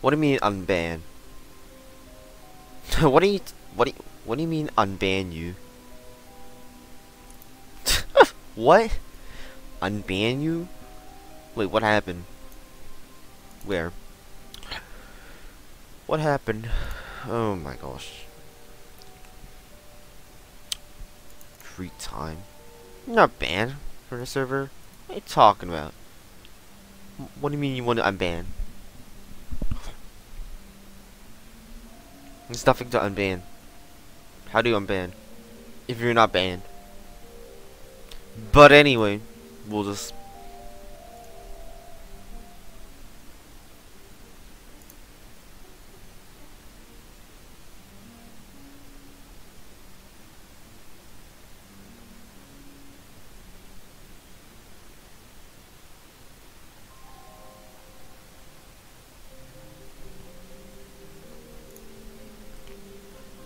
What do you mean unban? what do you what do you, what do you mean unban you? what? Unban you? Wait, what happened? Where? What happened? Oh my gosh. Free time. Not banned from the server. What are you talking about? What do you mean you want to unban? There's nothing to unban. How do you unban? If you're not banned. But anyway, we'll just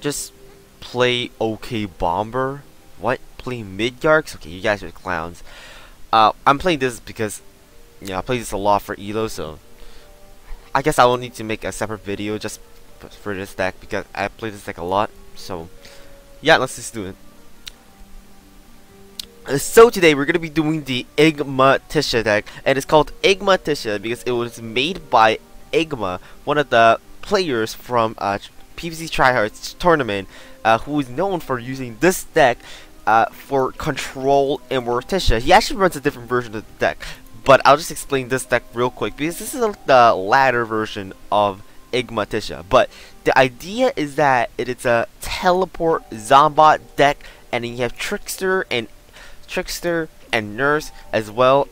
just play OK Bomber? What? Play Midgarks? Okay, you guys are clowns. Uh, I'm playing this because, you know, I play this a lot for Elo, so I guess I will need to make a separate video just for this deck because I play this deck a lot. So, yeah, let's just do it. So today we're going to be doing the Igmaticia deck, and it's called Igmaticia because it was made by Igma, one of the players from uh, PvZ Tryhards tournament, uh, who is known for using this deck uh, for control and Morticia. He actually runs a different version of the deck, but I'll just explain this deck real quick because this is a, the latter version of Igmaticia. But the idea is that it is a teleport Zombot deck, and you have Trickster and Trickster and Nurse as well,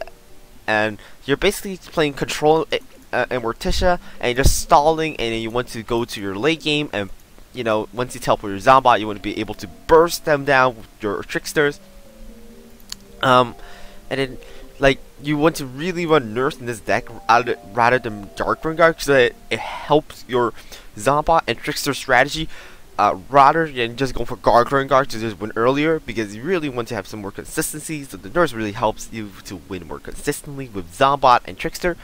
and you're basically playing control uh, and Morticia, and just stalling, and you want to go to your late game, and you know, once you teleport your Zombot, you want to be able to burst them down with your Tricksters. Um, and then, like, you want to really run Nurse in this deck rather, than Dark Guard, so that it helps your Zombot and Trickster strategy uh, rather than just going for Guard to just win earlier because you really want to have some more consistency so the nurse really helps you to win more consistently with Zombot and Trickster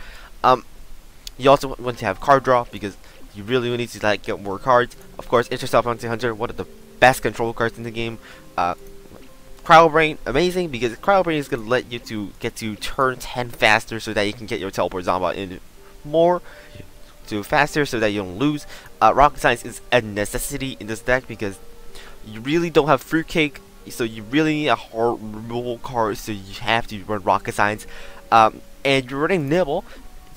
um, you also want to have card draw because you really need to like get more cards. Of course, Interstellar Bounty Hunter, one of the best control cards in the game. Uh, Cryo Brain, amazing because Cryo Brain is gonna let you to get to turn 10 faster so that you can get your teleport Zombot in more to faster so that you don't lose. Uh, Rocket Science is a necessity in this deck because you really don't have Fruitcake, so you really need a hard removal card, so you have to run Rocket Science. Um, and you're running Nibble,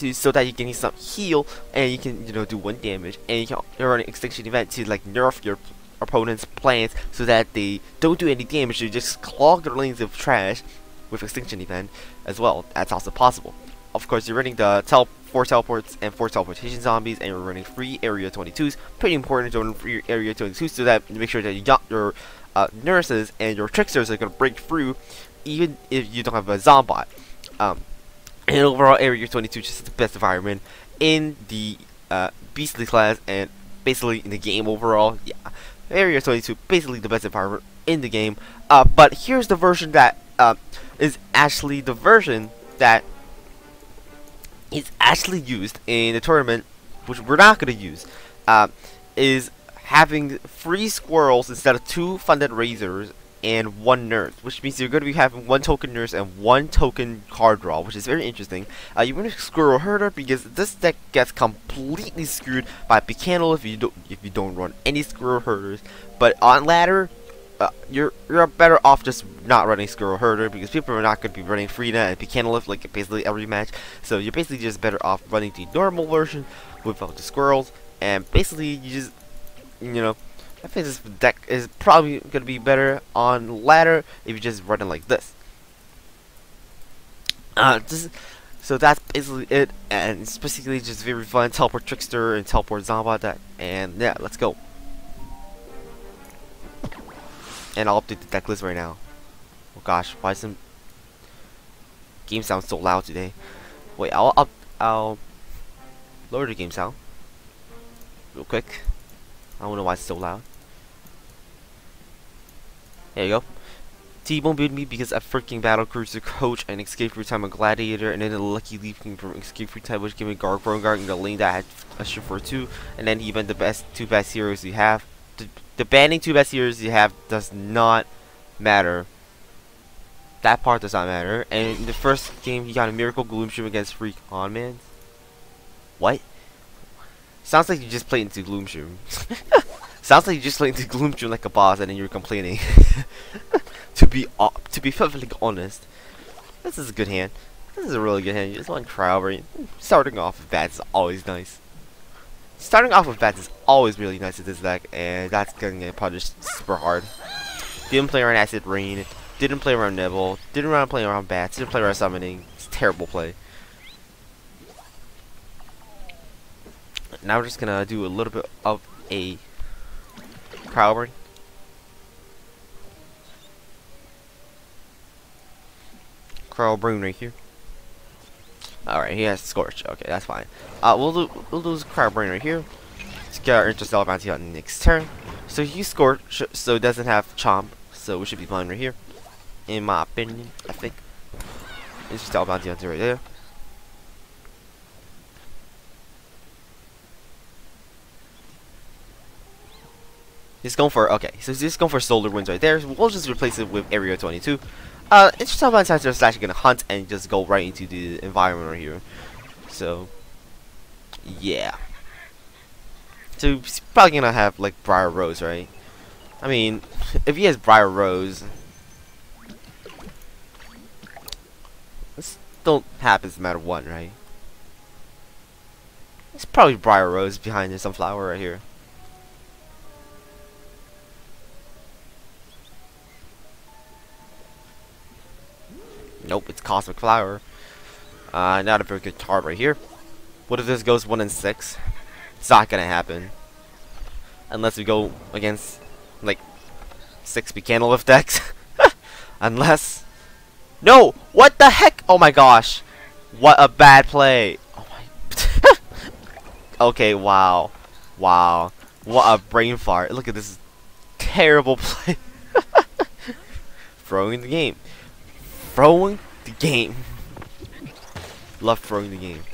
to, so that you can get some heal and you can you know do one damage and you can run an extinction event to like nerf your opponent's plans so that they don't do any damage. You just clog their lanes of trash with extinction event as well. That's also possible. Of course you're running the tel four teleports and four teleportation zombies and you're running free area 22s pretty important to run free area 22s so that you make sure that you got your uh, nurses and your tricksters are to break through even if you don't have a zombot. Um, and overall area 22 just the best environment in the uh, beastly class and basically in the game overall. Yeah area 22 basically the best environment in the game. Uh, but here's the version that uh, is actually the version that is actually used in the tournament which we're not going to use uh, is having free squirrels instead of two Fun-Dead Raisers and one nurse, which means you're going to be having one token nurse and one token card draw, which is very interesting. Uh, you want to squirrel herder because this deck gets completely screwed by Buchanan if you don't if you don't run any squirrel herders. But on ladder, uh, you're you're better off just not running squirrel herder because people are not going to be running Frida and Buchanan like basically every match. So you're basically just better off running the normal version without the squirrels, and basically you just you know I think this deck is probably going to be better on ladder if you just run it like this. Uh, this, so that's basically it, and it's basically just very fun. Teleport Trickster and Teleport Zombot deck, and yeah, let's go. And I'll update the deck list right now. Oh gosh, why isn't game sound so loud today? Wait, I'll up, I'll lower the game sound real quick. I don't know why it's so loud. There you go. T-Bone beat me because I freaking Battle Cruiser Coach and Escape Through Time a Gladiator, and then a Lucky Leaping from Escape Through Time, which gave me Gargrongar in the lane that had a shift for two, and then even the best two best heroes you have. The, the banning two best heroes you have does not matter. That part does not matter. And in the first game, he got a Miracle Gloomstream against Freak On Man. What? Sounds like you just played into Gloomstream. Sounds like you just played gloom Gloomstream like a boss, and then you're complaining. to be to be perfectly honest, this is a good hand. This is a really good hand. You just want Cryo Brain. Starting off with bats is always nice. Starting off with bats is always really nice with this deck, and that's gonna get punished super hard. Didn't play around Acid Rain, didn't play around Nibble, didn't run play around bats, didn't play around summoning. It's terrible play. Now we're just gonna do a little bit of a Cryo Brain. Crowburn right here. Alright, he has Scorch. Okay, that's fine. Uh, we'll do we'll lose Cryo Brain right here. Let's get our Interstellar Bounty on next turn. So he Scorch, so doesn't have Chomp, so we should be fine right here. In my opinion, I think. Interstellar Bounty Hunter right there. He's going for okay, so he's going for Solar Winds right there. We'll just replace it with Area 22. Uh, Interstellar Bounty Hunter is actually gonna hunt and just go right into the environment right here. So, yeah. So he's probably gonna have like Briar Rose, right? I mean, if he has Briar Rose, this don't happen no matter what, right? It's probably Briar Rose behind the sunflower right here. Nope, it's Cosmic Flower. Uh, not a very good card right here. What if this goes 1 and 6? It's not gonna happen. Unless we go against, like, 6 Mechanolith decks. Unless... No! What the heck? Oh my gosh. What a bad play. Oh my... okay, wow. Wow. What a brain fart. Look at this terrible play. Throwing the game throwing the game. Love throwing the game.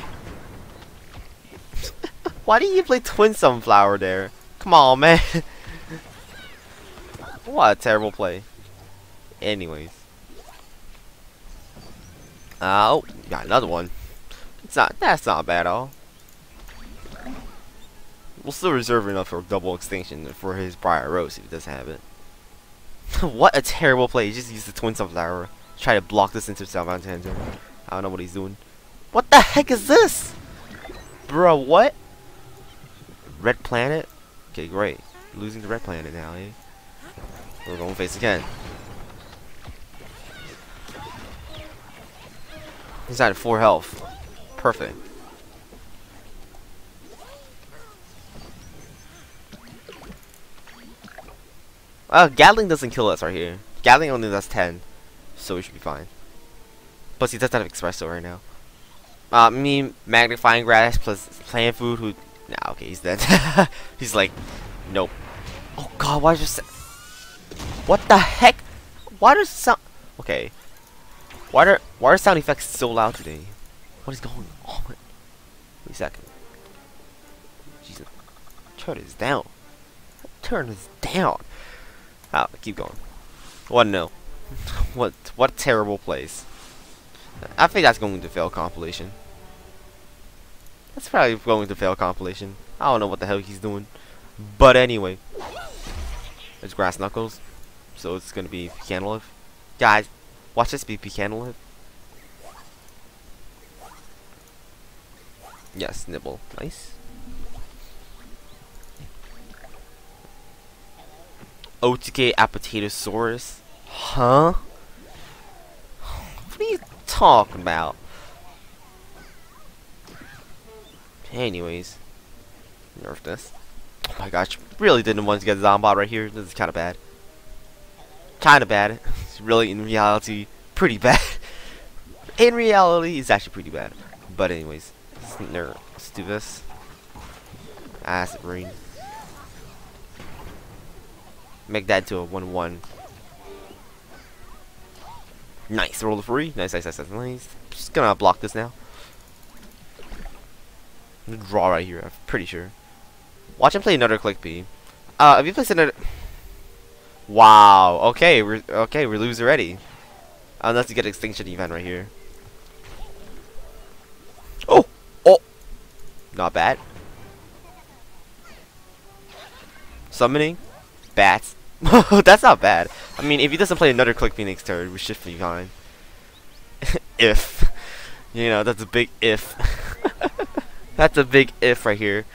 Why did you play Twin Sunflower there? Come on, man. what a terrible play. Anyways. Oh, got another one. It's not. That's not bad at all. We'll still reserve enough for double extinction for his Briar Rose if he doesn't have it. what a terrible play. He just used the Twin Sunflower. Try to block this into Salvantine I don't know what he's doing. What the heck is this? Bro, what? Red planet? Okay, great. Losing the red planet now, eh? We're going face again. He's at 4 health. Perfect. Uh, Gatling doesn't kill us right here. Gatling only does 10 so we should be fine. Plus, he does not have espresso right now. Uh, me, magnifying grass plus plant food. Who? Nah, okay, he's dead. he's like, nope. Oh God, why just? What the heck? Why does sound? Okay. Why are why are sound effects so loud today? What is going on? Wait a second. Jesus, turn this down. Turn this down. Oh, keep going. One no. What what terrible place. I think that's going to fail compilation. That's probably going to fail compilation. I don't know what the hell he's doing. But anyway. It's Grass Knuckles. So it's gonna be Pecanolith. Guys, watch this be Pecanolith. Yes, Nibble. Nice. OTK Apatosaurus. Huh? What are you talking about? Anyways. Nerf this. Oh my gosh, really didn't want to get Zombot right here. This is kind of bad. Kind of bad. It's really, in reality, pretty bad. in reality, it's actually pretty bad. But anyways, let's, let's do this. Acid Rain. Make that to a 1-1. Nice, roll free. Nice, nice, nice, nice, nice. Just gonna block this now. Draw right here, I'm pretty sure. Watch him play another Clique Pea. Uh, if you place another... Wow, okay, we're, okay, we lose already. Unless you get extinction event right here. Oh! Oh! Not bad. Summoning? Bats. That's not bad. I mean, if he doesn't play another Click Phoenix turn, we should be fine. if. You know, that's a big if. that's a big if right here.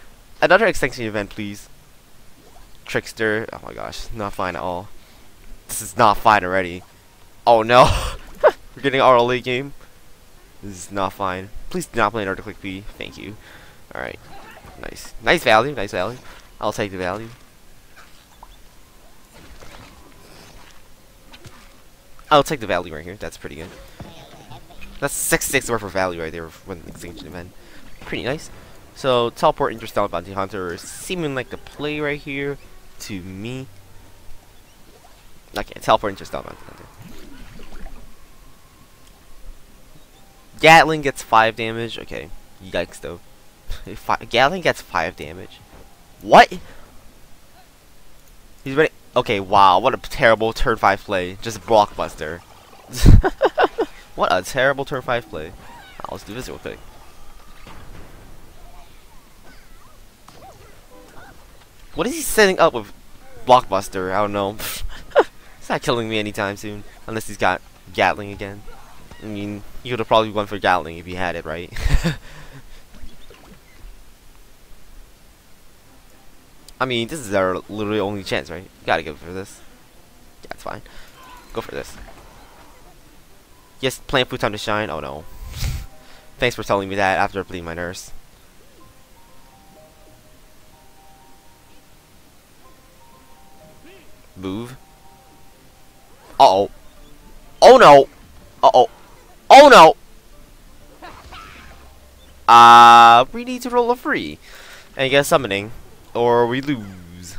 Another extinction event, please. Trickster. Oh my gosh, not fine at all. This is not fine already. Oh no. We're getting our late game. This is not fine. Please do not play another Clique Pea. Thank you. Alright. Nice. Nice value. Nice value. I'll take the value. I'll take the value right here. That's pretty good. That's 6 6 worth of value right there when extinction event. Pretty nice. So, teleport Interstellar Bounty Hunter seeming like the play right here to me. Okay, teleport Interstellar Bounty Hunter. Gatling gets 5 damage. Okay, yikes though. Gatling gets 5 damage. What? He's ready. Okay, wow, what a terrible turn 5 play. Just blockbuster. what a terrible turn 5 play. Oh, let's do this real quick. What is he setting up with Blockbuster? I don't know. he's not killing me anytime soon. Unless he's got Gatling again. I mean, he would have probably gone for Gatling if he had it, right? I mean, this is our literally only chance, right? gotta go for this. Yeah, it's fine. Go for this. Yes, plant food time to shine. Oh no. Thanks for telling me that after bleeding my nurse. Move. Uh oh. Oh no. Uh oh. Oh no. Uh, we need to roll a free. And get summoning or we lose.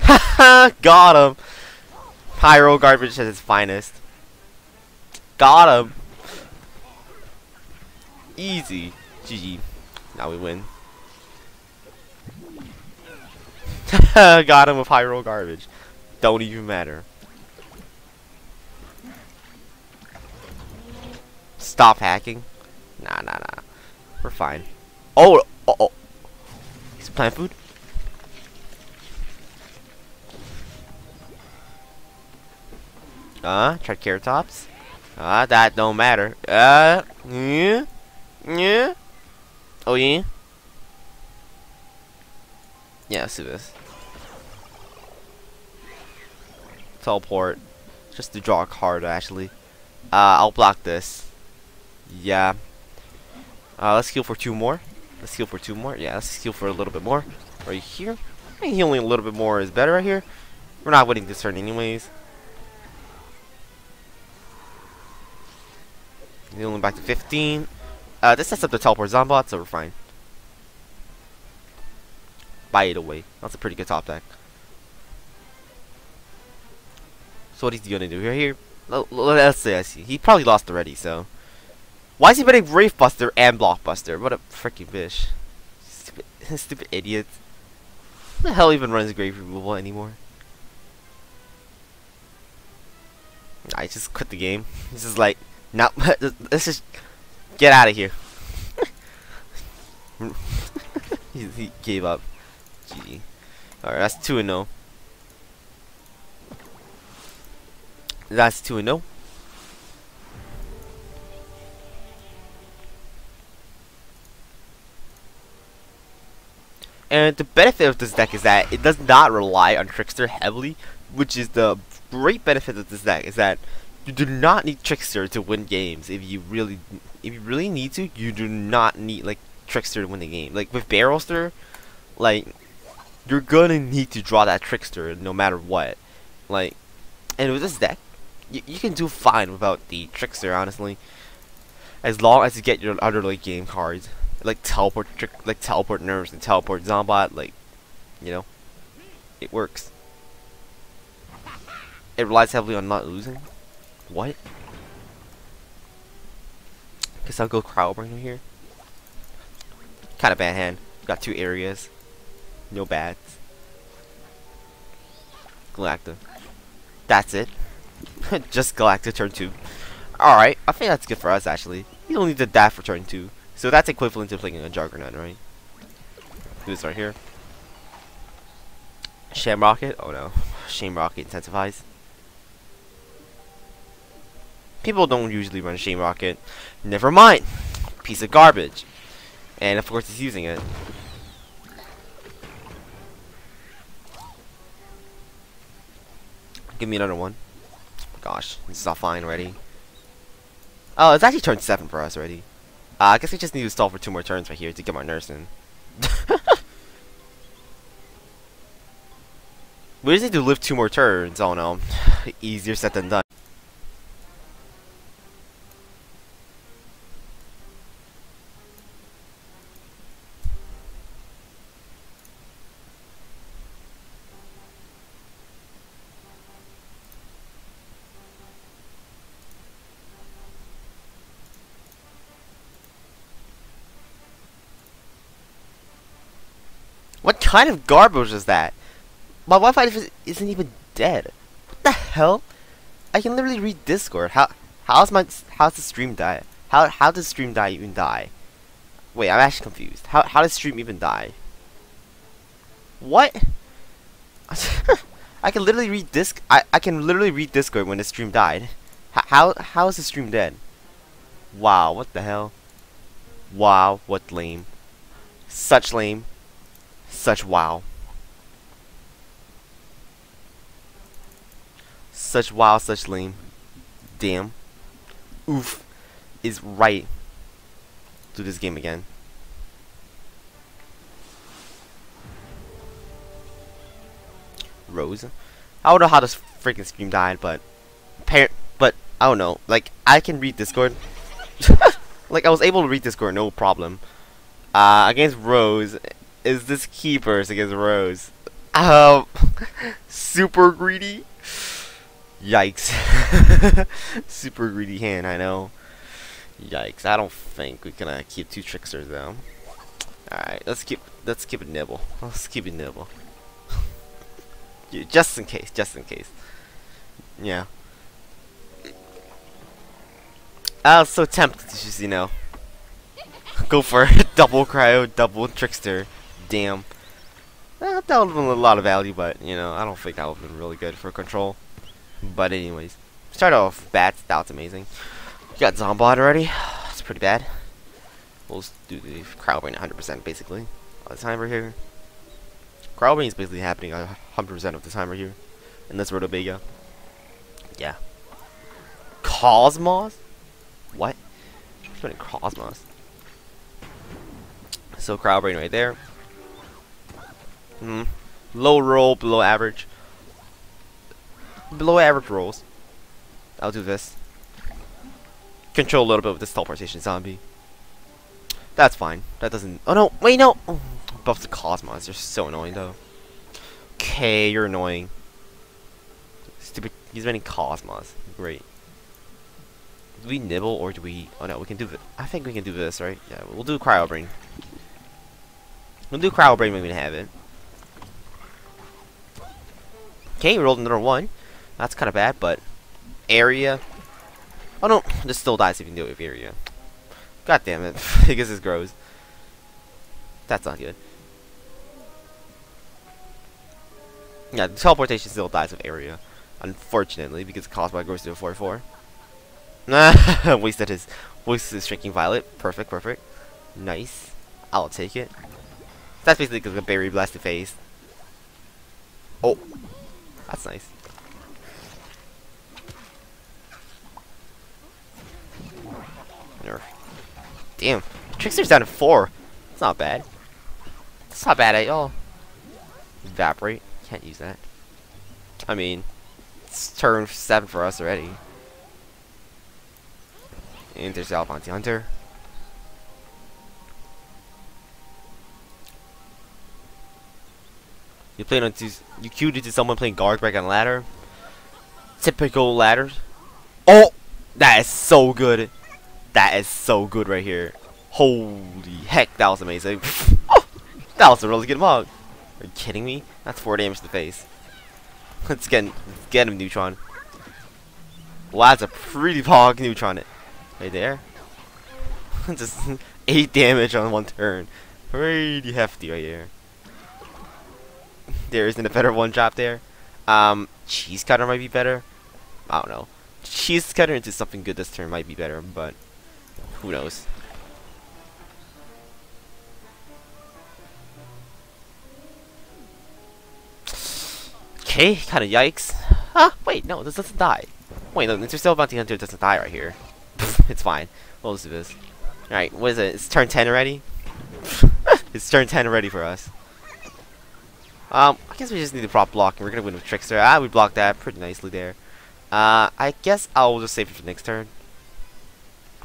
Haha, got him. Pyro garbage at its finest. Got him. Easy. GG. Now we win. got him with pyro garbage. Don't even matter. Stop hacking. Nah, nah, nah. We're fine. Oh, oh, oh. Plant food? Uh, Triceratops? Ah, uh, that don't matter. Uh, yeah, yeah. Oh yeah. Yeah, let's do this. Teleport, just to draw a card actually. Uh, I'll block this. Yeah. Uh, let's heal for two more. Let's heal for two more. Yeah, let's heal for a little bit more. Right here. I think healing a little bit more is better right here. We're not winning this turn anyways. Healing back to 15. Uh, this sets up the teleport Zombot, so we're fine. Buy it away. That's a pretty good top deck. So what is he gonna do here? Here, let's say I see. He probably lost already, so why is he betting Wraith Buster and Blockbuster? What a freaking bitch. Stupid, stupid idiot. Who the hell even runs Grave Removal anymore? I just quit the game. This is like, no, let's just get out of here. he, he, gave up. GG. Alright, that's 2 and 0. That's 2 and 0. And the benefit of this deck is that it does not rely on Trickster heavily, which is the great benefit of this deck is that you do not need Trickster to win games. If you really, if you really need to, you do not need like Trickster to win the game. Like with Barrelster, like you're gonna need to draw that Trickster no matter what. Like, and with this deck, you, you can do fine without the Trickster, honestly. As long as you get your other late game cards like teleport trick, like teleport nerves and teleport zombot, like you know, it works. It relies heavily on not losing. What? Guess I'll go Cryobrain here. Kind of bad hand. Got two areas. No bats. Galacta. That's it. Just Galacta turn 2. Alright, I think that's good for us actually. You don't need to die for turn 2. So that's equivalent to playing a Juggernaut, right? Do this right here. Sham Rocket? Oh no. Sham Rocket intensifies. People don't usually run Sham Rocket. Never mind. Piece of garbage. And of course he's using it. Give me another one. Gosh, this is all fine already. Oh, it's actually turned 7 for us already. Uh, I guess we just need to stall for two more turns right here to get my nurse in. we just need to live two more turns. Oh no. Easier said than done. What kind of garbage is that? My Wi-Fi isn't even dead. What the hell? I can literally read Discord. How how's my how's the stream die? How how does stream die even die? Wait, I'm actually confused. How how does stream even die? What? I can literally read disc. I I can literally read Discord when the stream died. H how how is the stream dead? Wow, what the hell? Wow, what lame. Such lame. Such wow. Such wow, such lame. Damn. Oof. Is right. Do this game again. Rose. I don't know how this freaking stream died, but parent but I don't know. Like I can read Discord. like I was able to read Discord no problem. Uh against Rose is this keepers against Rose. Um, super greedy. Yikes. super greedy hand, I know. Yikes. I don't think we can uh, keep two tricksters though. Alright, let's keep let's keep a nibble. Let's keep a nibble. yeah, just in case, just in case. Yeah. I was so tempted to just, you know, go for a double cryo, double trickster damn. That would have been a lot of value, but, you know, I don't think that would have been really good for control. But anyways, start off bats, that's amazing. You got Zombot already, It's pretty bad. We'll just do the Cryobrain 100% basically, all the time right here. Cryobrain is basically happening 100% of the time right here, in this Rotobaga. Yeah. Cosmos? What? What's Cosmos? So Cryobrain right there. Mm. Low roll, below average. Below average rolls. I'll do this. Control a little bit with this teleportation zombie. That's fine. That doesn't... Oh no! Wait, no! Oh, buff the Cosmos. You're so annoying, though. Okay, you're annoying. Stupid... He's running Cosmos. Great. Do we nibble or do we... Oh no, we can do it. I think we can do this, right? Yeah, we'll do Cryo Brain. We'll do Cryo Brain when we have it. Okay, we rolled another one. That's kind of bad, but area. Oh no, this still dies if you do it with area. God damn it, because this grows. That's not good. Yeah, the teleportation still dies with area. Unfortunately, because Cosmo grows to a 4-4. Nah, wasted his wasted his shrinking violet. Perfect, perfect. Nice. I'll take it. That's basically because of berry blasted face. Oh, that's nice. Nerf. Damn. Trickster's down to four. It's not bad. It's not bad at all. Evaporate. Can't use that. I mean, it's turn seven for us already. And there's Alphonse Hunter. You played on you queued into someone playing guard break on ladder. Typical ladders. Oh! That is so good. That is so good right here. Holy heck, that was amazing. Oh, that was a really good mug. Are you kidding me? That's 4 damage to the face. Let's get, let's get him, Neutron. Well, that's a pretty pog Neutron. It right there. Just 8 damage on one turn. Pretty hefty right here. There isn't a better one drop there. Um, Cheese Cutter might be better. I don't know. Cheese Cutter into something good this turn might be better, but who knows. Okay, kind of yikes. Huh? Wait, no, this doesn't die. Wait, no, Interstellar Bounty Hunter doesn't die right here. it's fine. We'll do this. Alright, what is it? It's turn 10 already? it's turn 10 already for us. Um, I guess we just need to prop block, and we're gonna win with Trickster. Ah, we blocked that pretty nicely there. Uh, I guess I'll just save it for next turn.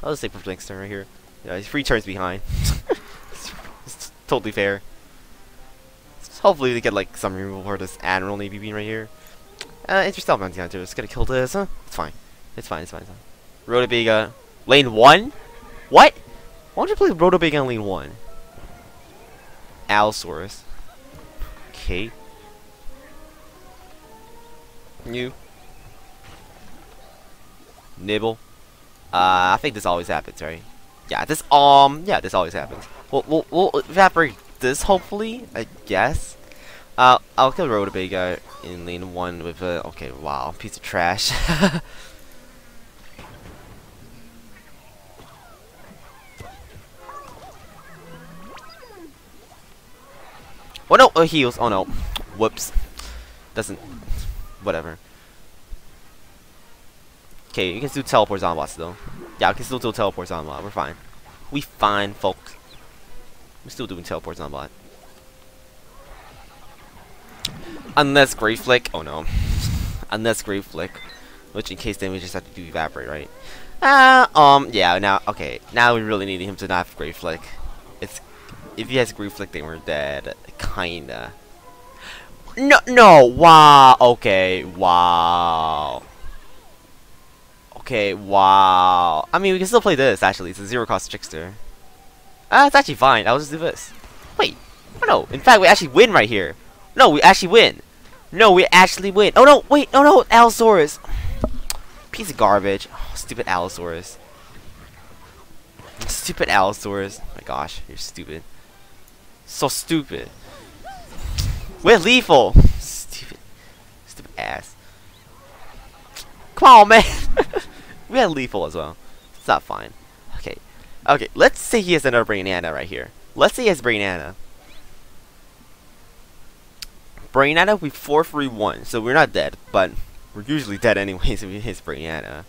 I'll just save it for next turn right here. Yeah, he's three turns behind. it's, it's, totally fair. hopefully we get like some removal for this Admiral Navy Bean right here. Uh, Interstellar Bounty Hunter is gonna kill this, huh? It's fine. It's fine, it's fine, it's fine. Rotobaga. Lane 1? What? Why don't you play Rotobaga on lane 1? Allosaurus. Okay. You. Nibble. Uh, I think this always happens, right? Yeah, this, um, yeah, this always happens. We'll, we'll, we'll evaporate this, hopefully, I guess. Uh, I'll kill Rotobaga in lane 1 with a, okay, wow, piece of trash. Oh no, oh heals. Oh no. Whoops. Doesn't. Whatever. Okay, you can still teleport Zombots though. Yeah, I can still do teleport Zombot. We're fine. We fine, folks. We're still doing teleport Zombot. Unless Grave Flick. Oh no. Unless Grave Flick. Which in case then we just have to do Evaporate, right? Uh, um, yeah, now, okay. Now we really need him to not have Grave Flick. It's if he has Grave Flick, then we're dead. Kinda. No, no, wow, okay, wow. Okay, wow. I mean, we can still play this, actually. It's a zero-cost trickster. Ah, uh, it's actually fine. I'll just do this. Wait. Oh, no. In fact, we actually win right here. No, we actually win. No, we actually win. Oh, no. Wait. Oh, no. Allosaurus. Piece of garbage. Oh, stupid Allosaurus. Stupid Allosaurus. Oh my gosh, you're stupid. So stupid. We're lethal. Stupid. Stupid ass. Come on, man. we had lethal as well. It's not fine. Okay. Okay, let's say he has another Brainiana right here. Let's say he has Brainiana. Brainiana, we 4 3 1, so we're not dead, but we're usually dead anyways if he hits Brainiana.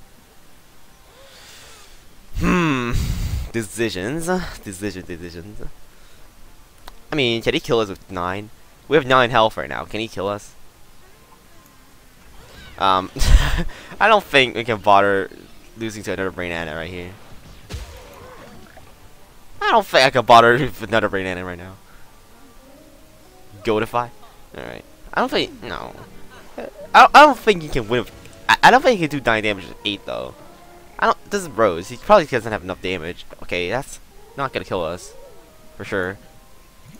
Hmm. Decisions. Decision, decisions. I mean, can he kill us with 9? We have 9 health right now. Can he kill us? Um, I don't think we can bother losing to another Brainana right here. I don't think I can bother with another Brainana right now. Goatify? Alright. I don't think, no. I, I don't think he can win with, I, I don't think he can do 9 damage with 8 though. I don't, this is Rose. He probably doesn't have enough damage. Okay, that's not gonna kill us. For sure.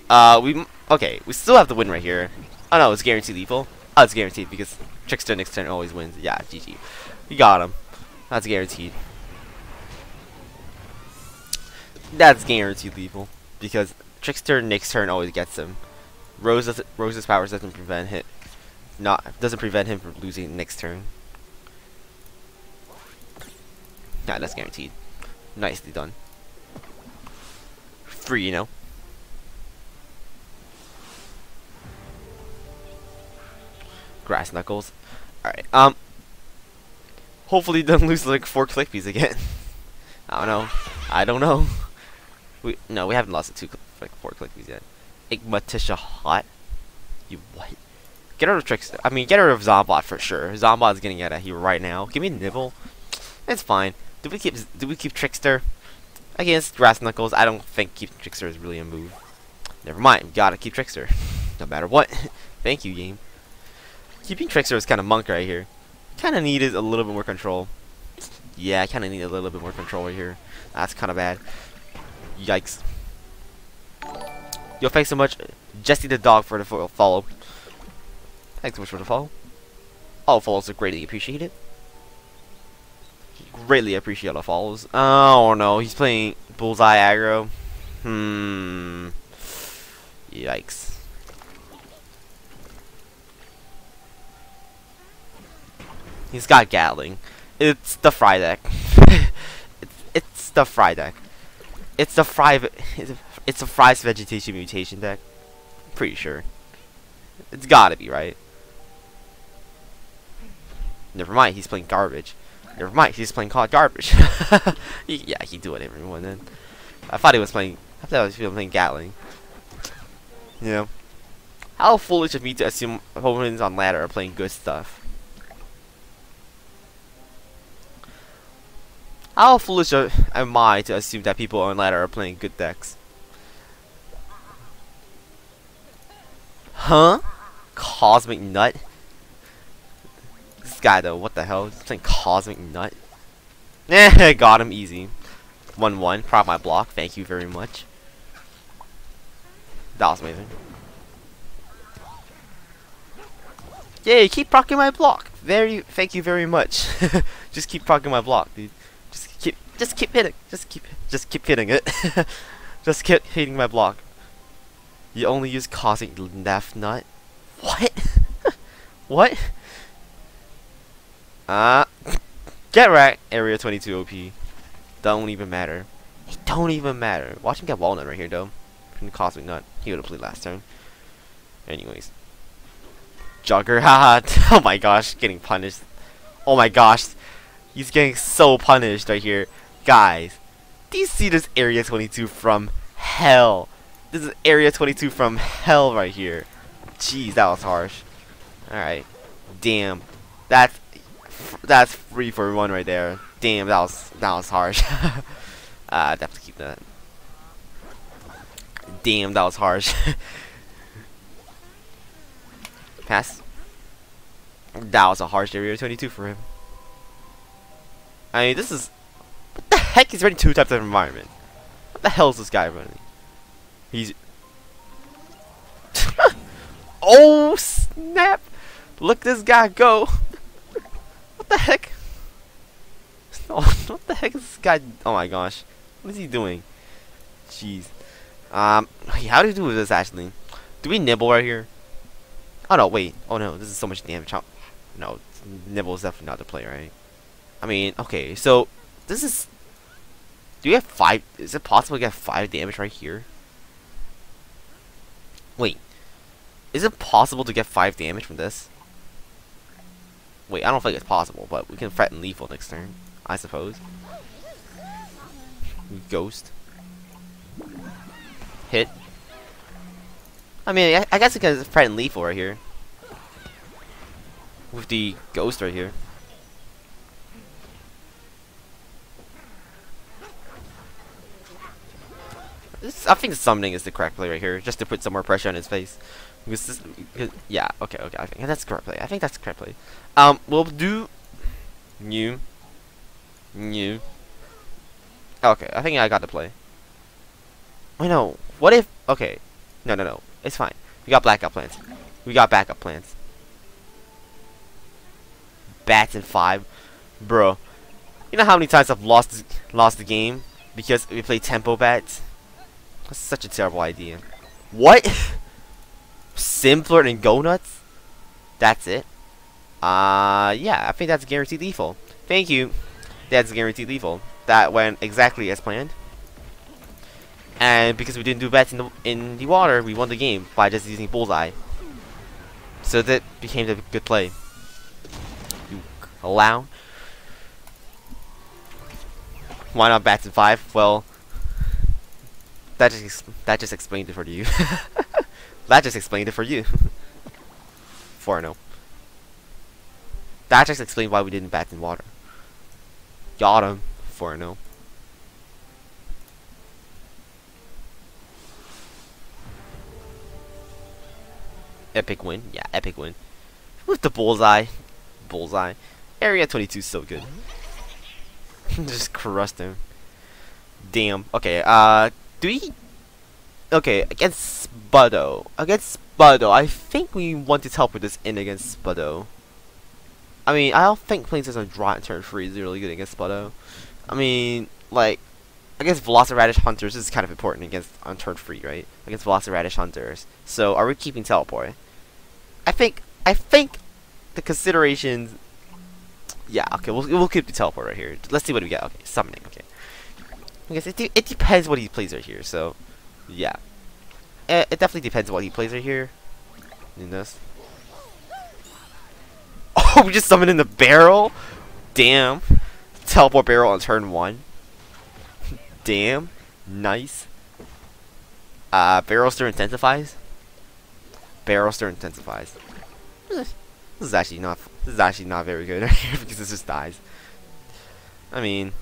Uh, we okay. We still have to win right here. Oh no, it's guaranteed lethal. Oh, it's guaranteed because Trickster next turn always wins. Yeah, GG. We got him. That's guaranteed. That's guaranteed lethal because Trickster next turn always gets him. Rose doesn't, Rose's powers doesn't prevent him. Not doesn't prevent him from losing next turn. Yeah, that's guaranteed. Nicely done. Free, you know. Grass Knuckles. Alright, um... Hopefully he doesn't lose like four Clique Peas again. I don't know. I don't know. We No, we haven't lost it two, like four Clique Peas yet. Igmaticia Hot? You what? Get rid of Tricks. I mean, get rid of Zombot for sure. Zombot is getting out of here right now. Give me Nibble. It's fine. Do we keep do we keep Trickster? Against Grass Knuckles, I don't think keeping Trickster is really a move. Never mind, gotta keep Trickster. no matter what. Thank you, game. Keeping Trickster is kind of monk right here. Kind of needed a little bit more control. Yeah, I kind of need a little bit more control right here. That's kind of bad. Yikes. Yo, thanks so much, Jesse the dog, for the follow. Thanks so much for the follow. All follows are greatly appreciated. Greatly appreciate all the follows. Oh no, he's playing Bullseye aggro. Hmm. Yikes. He's got Gatling. It's the Fry deck. it's, it's the Fry deck. It's the Fry. It's a Fry's vegetation mutation deck. Pretty sure. It's gotta be right. Never mind, he's playing garbage. Never mind, he's playing called garbage. yeah, he do it everyone then. I thought he was playing. I thought he was playing Gatling. Yeah. How foolish of me to assume opponents on ladder are playing good stuff. How foolish am I to assume that people on ladder are playing good decks? Huh? Cosmic Nut? This guy though, what the hell? He's playing Cosmic Nut? Eh, got him easy. 1-1, prop my block, thank you very much. That was amazing. Yay, keep procking my block. Very, thank you very much. just keep procking my block, dude. Just keep, hitting. Just keep, just keep hitting it. just keep hitting my block. You only use Cosmic Left Nut? What? what? Ah. Uh, get wrecked, Area 22 OP. Don't even matter. It don't even matter. Watch him get Walnut right here, though. From the Cosmic Nut. He would have played last turn. Anyways. Jugger, haha. oh my gosh, getting punished. Oh my gosh. He's getting so punished right here. Guys, do you see this Area 22 from hell? This is Area 22 from hell right here. Jeez, that was harsh. Alright. Damn. That's that's free for one right there. Damn, that was that was harsh. uh, I have to keep that. Damn, that was harsh. Pass. That was a harsh area 22 for him. I mean, this is... What the heck is running two types of environment? What the hell is this guy running? He's... oh, snap! Look this guy go! what the heck? Oh, what the heck is this guy... Oh my gosh. What is he doing? Jeez. Um, how do we do with this, actually? Do we nibble right here? Oh no, wait. Oh no, this is so much damage. No, nibble is definitely not the play, right? I mean, okay, so this is. Do we have five? Is it possible to get five damage right here? Wait, is it possible to get five damage from this? Wait, I don't think it's possible, but we can threaten lethal next turn, I suppose. Ghost. Hit. I mean, I, I guess it can threaten lethal right here. With the ghost right here. This, I think summoning is the correct play right here, just to put some more pressure on his face. Because this, because, yeah, okay, okay, I think that's correct play. I think that's correct play. Um, we'll do new, new. Okay, I think I got the play. I know. What if? Okay, no, no, no. It's fine. We got backup plans. We got backup plans. Bats in five, bro. You know how many times I've lost lost the game because we play tempo bats? That's such a terrible idea. What? Simpler than go nuts? That's it. Uh, yeah, I think that's guaranteed lethal. Thank you. That's guaranteed lethal. That went exactly as planned. And because we didn't do bets in the in the water, we won the game by just using bullseye. So that became a good play. You allow. Why not bats in five? Well, that just that just explained it for you. that just explained it for you. Four no. That just explained why we didn't bat in water. Got him. Four no. Epic win. Yeah, epic win. With the bullseye. Bullseye. Area 22 is so good. Just crushed him. Damn. Okay, uh, do we... Okay, against Spudow. Against Spudow, I think we want to teleport this in against Spudow. I mean, I don't think Plains on Draw turn 3 is really good against Spudow. I mean, like, against Velociradish Hunters, is kind of important against on turn 3, right? Against Velociradish Hunters. So, are we keeping Teleport? I think, I think the considerations... Yeah, okay, we'll, we'll keep the Teleport right here. Let's see what we get. Okay, Summoning, okay. I guess it, de it depends what he plays right here, so, yeah. It, it definitely depends what he plays right here. In this. Oh, we just summoned in the barrel? Damn. Teleport barrel on turn one. Damn. Nice. Uh, barrel stir intensifies. Barrel stir intensifies. This is actually not. This is actually not very good right here because this just dies. I mean,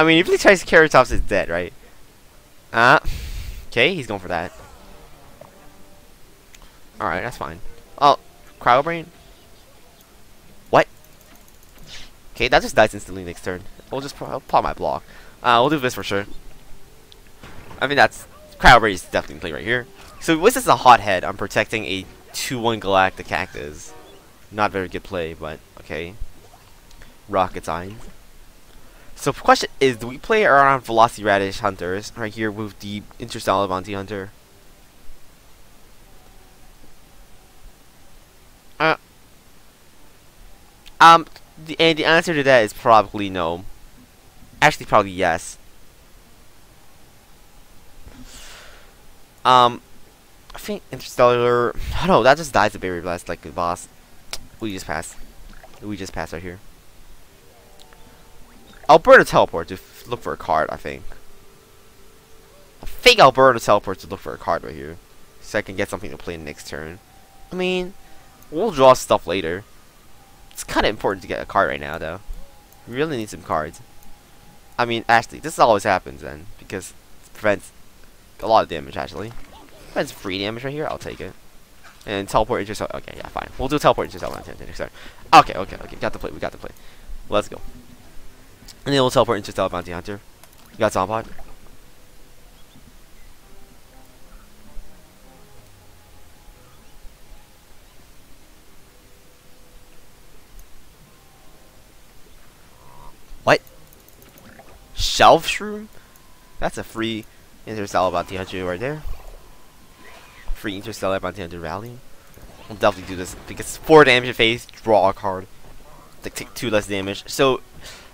I mean, if he tries to Keratops, is dead, right? Ah, uh, okay, he's going for that. All right, that's fine. Oh, Cryo Brain. What? Okay, that just dies instantly next turn. We'll just pop my block. Uh, we'll do this for sure. I mean, that's... Cryo is definitely play right here. So this is a hothead. I'm protecting a 2-1 Galacta-Cactus. Not very good play, but okay. Rocket Science. So the question is, do we play around Velociradish Hunters right here with the Interstellar Bounty Hunter? Uh, um, the, and the answer to that is probably no. Actually, probably yes. Um, I think Interstellar. Oh no, that just dies a Berry Blast like the boss. We just pass. We just pass right here. I'll burn a teleport to look for a card. I think. I think I'll burn a teleport to look for a card right here, so I can get something to play next turn. I mean, we'll draw stuff later. It's kind of important to get a card right now, though. We really need some cards. I mean, actually, this always happens then, because it prevents a lot of damage, actually. Prevents free damage right here, I'll take it. And teleport intercept. Okay, yeah, fine. We'll do teleport into next Okay, okay, okay. Got the play. We got the play. Let's go. And then we'll teleport intercept bounty hunter. You got Zombot? Shelf Shroom? That's a free Interstellar Bounty Hunter right there. Free Interstellar Bounty Hunter Rally. I'll definitely do this because 4 damage in draw a card. Take 2 less damage. So,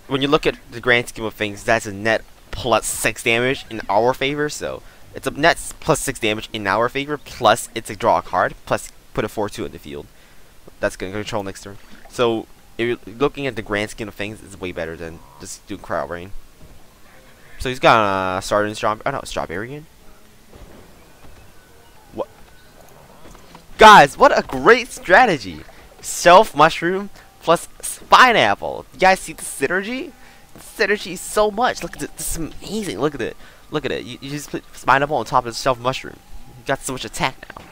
when you look at the grand scheme of things, that's a net plus 6 damage in our favor. So, it's a net plus 6 damage in our favor, plus it's a draw a card, plus put a 4-2 in the field. That's going to control next turn. So, looking at the grand scheme of things, it's way better than just doing Cryo Brain. So he's got a uh, Sergeant Strawberry. Oh no, Strawberry again. What? Guys, what a great strategy! Self Mushroom plus Pineapple. You guys see the synergy? The synergy so much. Look at it. This is amazing. Look at it. Look at it. You, you just put Pineapple on top of the Self Mushroom. You got so much attack now.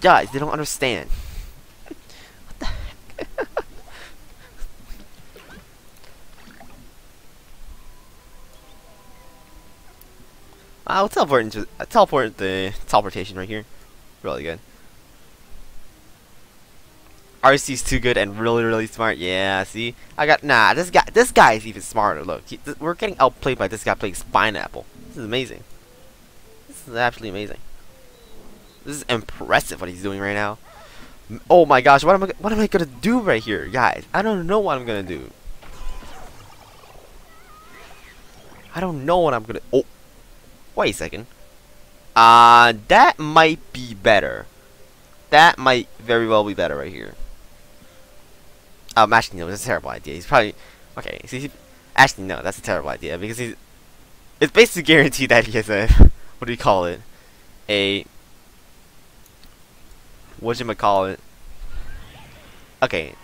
Guys, they don't understand. what the heck? I'll teleport into uh, teleport the teleportation right here. Really good. RC's too good and really really smart. Yeah, see, I got nah. This guy, this guy is even smarter. Look, he, th we're getting outplayed by this guy playing Pineapple. This is amazing. This is absolutely amazing. This is impressive what he's doing right now. Oh my gosh, what am I what am I gonna do right here, guys? I don't know what I'm gonna do. I don't know what I'm gonna. Oh. Wait a second. Uh, that might be better. That might very well be better right here. Um, actually, no, that's a terrible idea. He's probably... Okay, see, actually, no, that's a terrible idea, because he's... It's basically guaranteed that he has a... What do you call it? A... Whatchamacallit? Okay.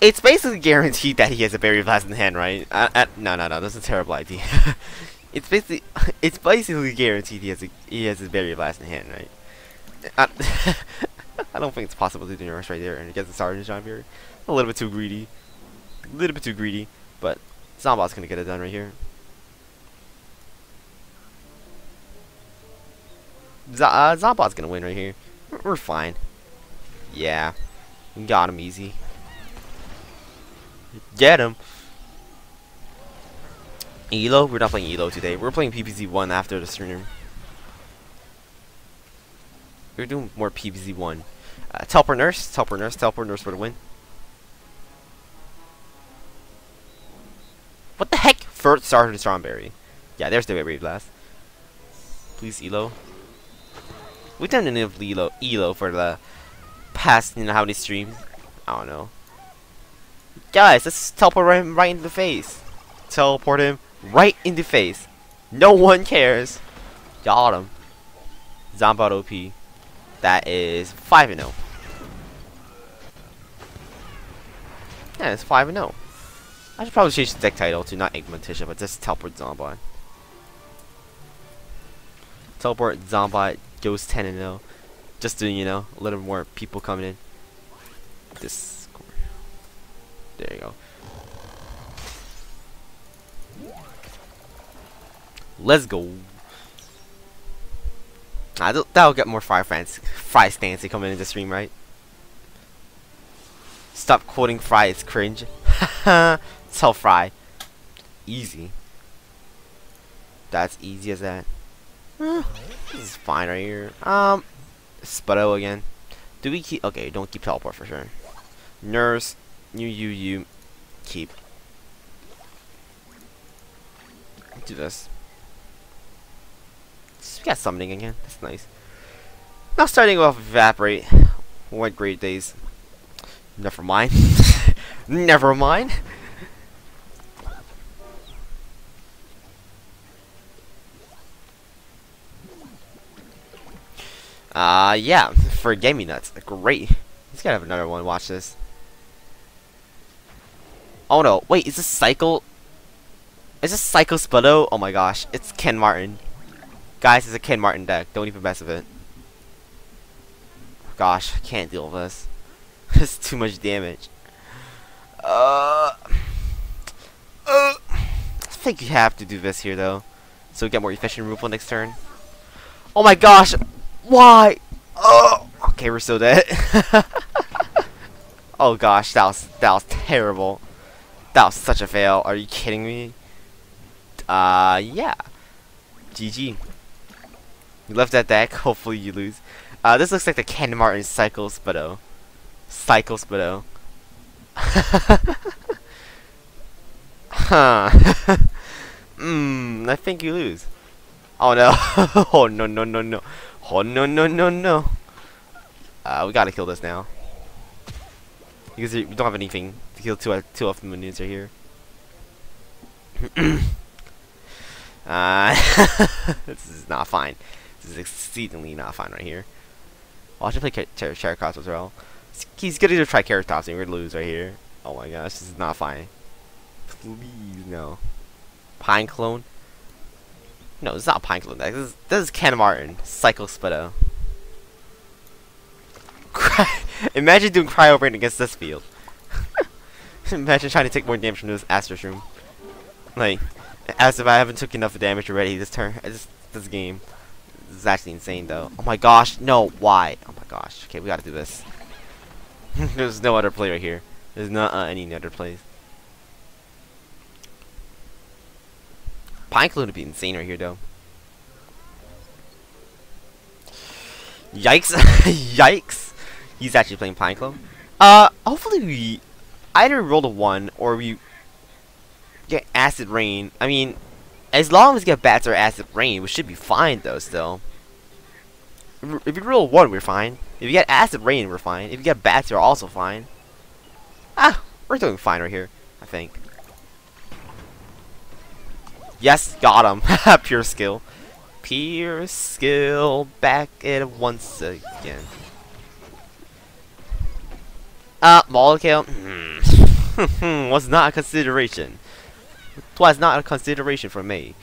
It's basically guaranteed that he has a Berry Blast in hand, right? Uh, uh, no, no, no, that's a terrible idea. It's basically it's basically guaranteed he has a he has his Berry Blast in hand, right? I, I don't think it's possible to rush right there and get the Sergeant John Fury. A little bit too greedy. A little bit too greedy, but Zombot's gonna get it done right here. Z uh, Zombot's gonna win right here. We're, fine. Yeah. Got him easy. Get him. Elo? We're not playing Elo today. We're playing PvZ 1 after the stream. We're doing more PvZ 1. Uh, teleport Nurse. Teleport Nurse. Teleport Nurse for the win. What the heck? First Sergeant Strawberry. Yeah, there's the Berry Blast. Please Elo. We've done enough Elo, Elo for the past, you know, how many streams? I don't know. Guys, let's teleport him right in the face. Teleport him right in the face. No one cares. Got him. Um, Zombot OP. That is 5 and 0. Yeah, it's 5 and 0. I should probably change the deck title to not Eggman but just Teleport Zombot. Teleport Zombot goes 10 and 0. Just to, you know, a little more people coming in. This There you go. Let's go. Ah, that'll get more Fire fans, Fry Stancy coming into the stream, right? Stop quoting Fry, it's cringe. Tell Fry. Easy. That's easy as that. this is fine right here. Um, Spudow again. Do we keep? Okay, don't keep teleport for sure. Nurse, you, you, you, keep. Do this. We got summoning again. That's nice. Now starting off evaporate. What great days. Never mind. Never mind. Uh, yeah, for Gaming Nuts. Great. He's gotta have another one. Watch this. Oh no, wait, is this Cycle? Is this Cycle Spudow? Oh my gosh, it's Ken Martin. Guys, it's a Ken Martin deck. Don't even mess with it. Gosh, I can't deal with this. it's too much damage. Uh, uh, I think you have to do this here though, so we get more efficient removal next turn. Oh my gosh, why? Oh, okay, we're still dead. oh gosh, that was that was terrible. That was such a fail. Are you kidding me? Uh, yeah. GG. You left that deck. Hopefully you lose. Uh, this looks like the Ken Martin Cycle Spudow. Cycle Spudow. huh. Mmm, I think you lose. Oh no. oh no no no no. Oh no no no no. Uh, we gotta kill this now. Because we don't have anything to kill two two of the minions right here. uh, this is not fine. This is exceedingly not fine right here. I'll have to play Triceratops as well. He's gonna try Triceratops and we're gonna lose right here. Oh my gosh, this is not fine. Please no. Pineclone. No, it's not Pineclone deck. This is, this is Ken Martin. Cycle Spudow. Imagine doing Cryo Brain against this field. Imagine trying to take more damage from this Astro Shroom. Like, as if I haven't took enough damage already this turn. This, this game. This is actually insane though. Oh my gosh, no, why? Oh my gosh. Okay, we gotta do this. There's no other play right here. There's not uh, any other plays. Pineclone would be insane right here, though. Yikes. Yikes. He's actually playing Pineclone. Uh, hopefully we either roll a 1 or we get Acid Rain. I mean, as long as we get Bats or Acid Rain, we should be fine, though, still. If you roll 1, we're fine. If you get Acid Rain, we're fine. If you get Bats, you're also fine. Ah, we're doing fine right here, I think. Yes, got him. Pure skill. Pure skill. Back it once again. Uh, Molekale. Hmm. was not a consideration. Was not a consideration for me.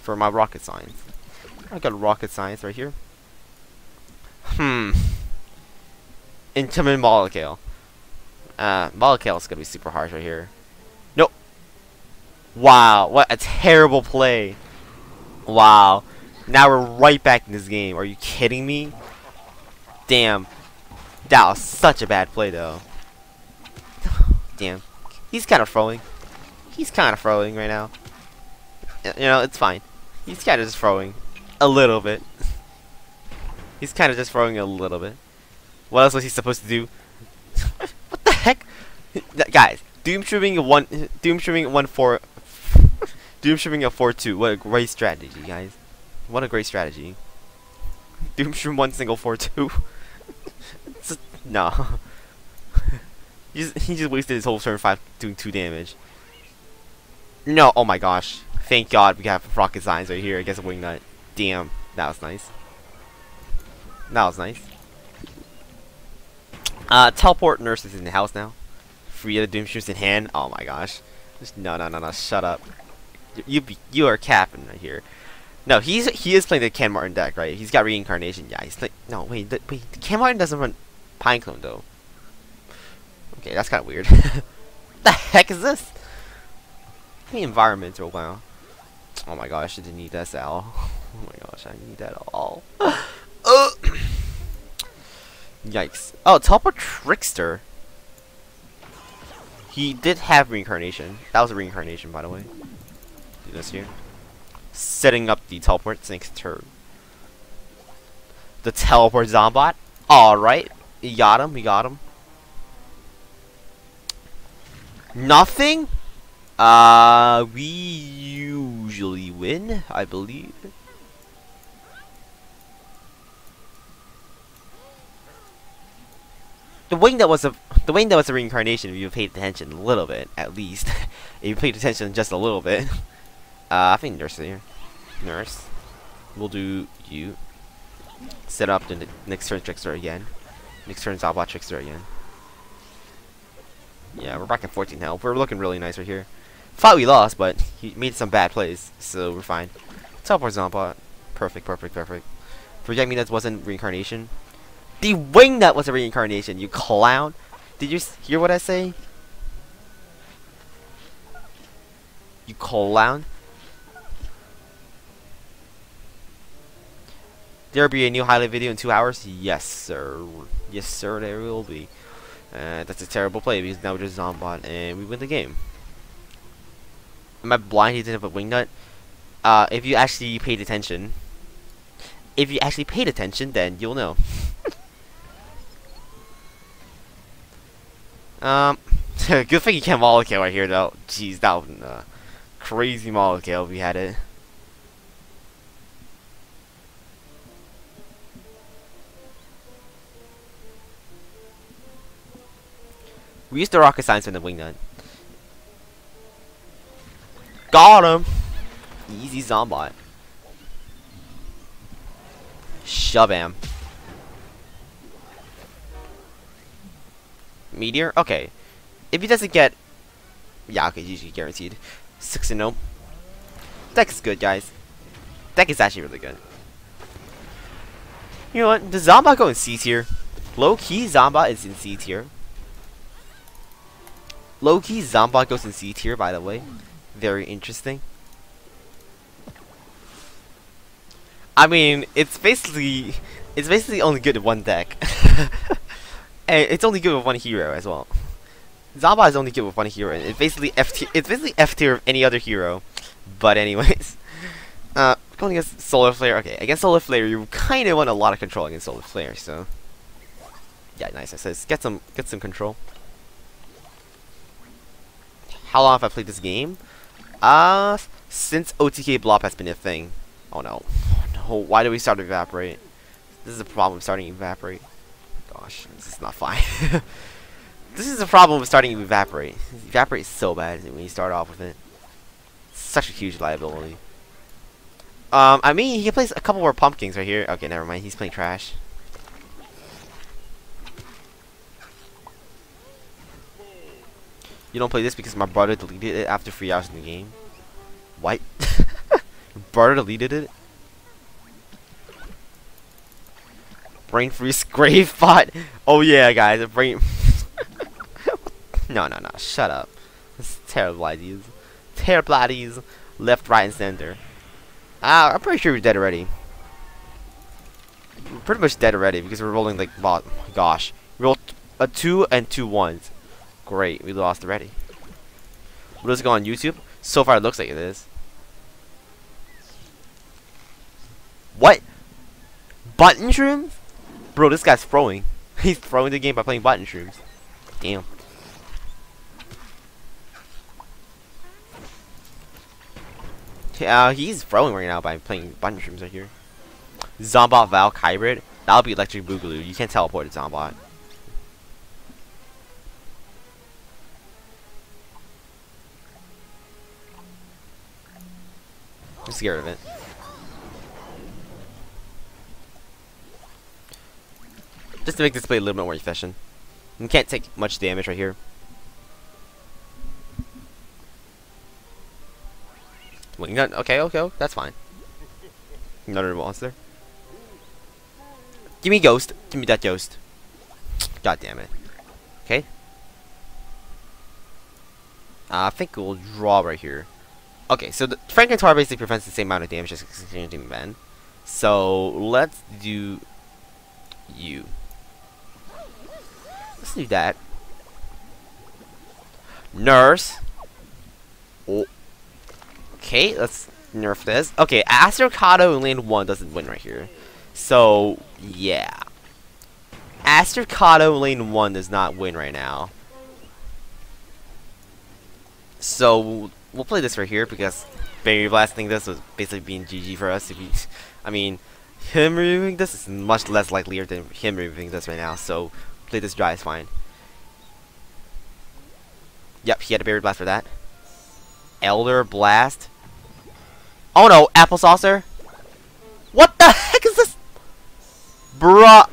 For my rocket science. I got rocket science right here. Hmm. Intimate Molekale. Uh, is gonna be super harsh right here. Wow, what a terrible play. Wow. Now we're right back in this game. Are you kidding me? Damn. That was such a bad play, though. Damn. He's kind of throwing. He's kind of throwing right now. You know, it's fine. He's kind of just throwing. A little bit. He's kind of just throwing a little bit. What else was he supposed to do? what the heck? Guys, Doom shooting one, Doom shooting one four, Doom four two. What a great strategy, guys! What a great strategy. Doom shroom one single four two. no. he just he just wasted his whole turn five doing two damage. No, oh my gosh. Thank God we have rocket science right here against a wingnut. Damn, that was nice. That was nice. Uh, teleport nurse is in the house now. Free of the doom shoots in hand. Oh my gosh. Just no, no, no, no. Shut up. You, be, you are capping right here. No, he's he is playing the Ken Martin deck, right? He's got reincarnation. Yeah, he's like no, wait, the, wait. Ken Martin doesn't run Pinecone though. Okay, that's kind of weird. What the heck is this? The environmental wow. Oh my gosh, I didn't need that Sal. Oh my gosh, I need that all. Yikes. Oh, Teleport Trickster. He did have reincarnation. That was a reincarnation, by the way. This here. Setting up the teleport next turn. The teleport Zombot. Alright. We got him. We got him. Nothing? Uh, we usually win, I believe. the wing that was a the wing that was a reincarnation. If you paid attention a little bit, at least, if you paid attention just a little bit. Uh, I think nurse here. Nurse. We'll do you. Set up the next turn trickster again. Next turn Zombot trickster again. Yeah, we're back at 14 health. We're looking really nice right here. Thought we lost, but he made some bad plays, so we're fine. Teleport Zombot. Perfect, perfect, perfect. Forget me that wasn't reincarnation. The wingnut was a reincarnation, you clown. Did you hear what I say? You clown. There be a new highlight video in two hours? Yes, sir. Yes, sir, there will be. Uh, that's a terrible play because now we're just Zombot and we win the game. Am I blind? He didn't have a wingnut? Uh, if you actually paid attention, if you actually paid attention, then you'll know. Um, good thing you can't Molekale right here, though. Jeez, that was uh, crazy Molekale if we had it. We used the rocket science in the wingnut. Got him! Easy Zombot. Him. Meteor? Okay. If he doesn't get... Yeah, okay, usually guaranteed. 6 and 0. Deck is good, guys. Deck is actually really good. You know what? Does Zombot go in C tier? Low-key, Zombot is in C tier. Low-key, Zombot goes in C tier, by the way. Very interesting. I mean, it's basically... It's basically only good in one deck. And it's only good with one hero as well. Zaba is only good with one hero. It's basically F tier. It's basically F tier of any other hero. But anyways, uh, going against Solar Flare. Okay, against Solar Flare, you kind of want a lot of control against Solar Flare. So yeah, nice. I says get some get some control. How long have I played this game? Uh, since OTK Blob has been a thing. Oh no, oh, no. Why do we start to Evaporate? This is a problem starting to Evaporate gosh, this is not fine. this is a problem with starting to evaporate. Evaporate is so bad when you start off with it. such a huge liability. Um, I mean, he plays a couple more pumpkins right here. Okay, never mind. He's playing trash. You don't play this because my brother deleted it after three hours in the game. What? brother deleted it? Brain freeze grave bot. Oh yeah, guys, brain. no, no, no. Shut up. This is terrible ideas. Terrible ideas. left, right, and center. Ah, I'm pretty sure we're dead already. We're pretty much dead already because we're rolling like, oh gosh. We rolled a two and two ones. Great, we lost already. Will this go on YouTube? So far, it looks like it is. What? Button shrooms? Bro, this guy's throwing. He's throwing the game by playing button shrooms. Damn. Yeah, he's throwing right now by playing button shrooms right here. Zombot Valk Hybrid? That'll be Electric Boogaloo. You can't teleport a Zombot. I'm scared of it. Just to make this play a little bit more efficient. You can't take much damage right here. Nut. Okay, okay, okay, that's fine. Another monster. Give me ghost. Give me that ghost. God damn it. Okay. Uh, I think we'll draw right here. Okay, so the Frankentuar basically prevents the same amount of damage as exchanging Ben. So let's do you. Let's do that. Nurse. Oh. Okay, let's nerf this. Okay, Astrocado in lane 1 doesn't win right here. So, yeah. Astrocado in lane 1 does not win right now. So, we'll play this right here because Berry blasting this was basically being GG for us. If we, I mean, him removing this is much less likelier than him removing this right now. So play this dry is fine. Yep, he had a Berry Blast for that. Elder Blast. Oh no, Apple Saucer. What the heck is this? Bruh.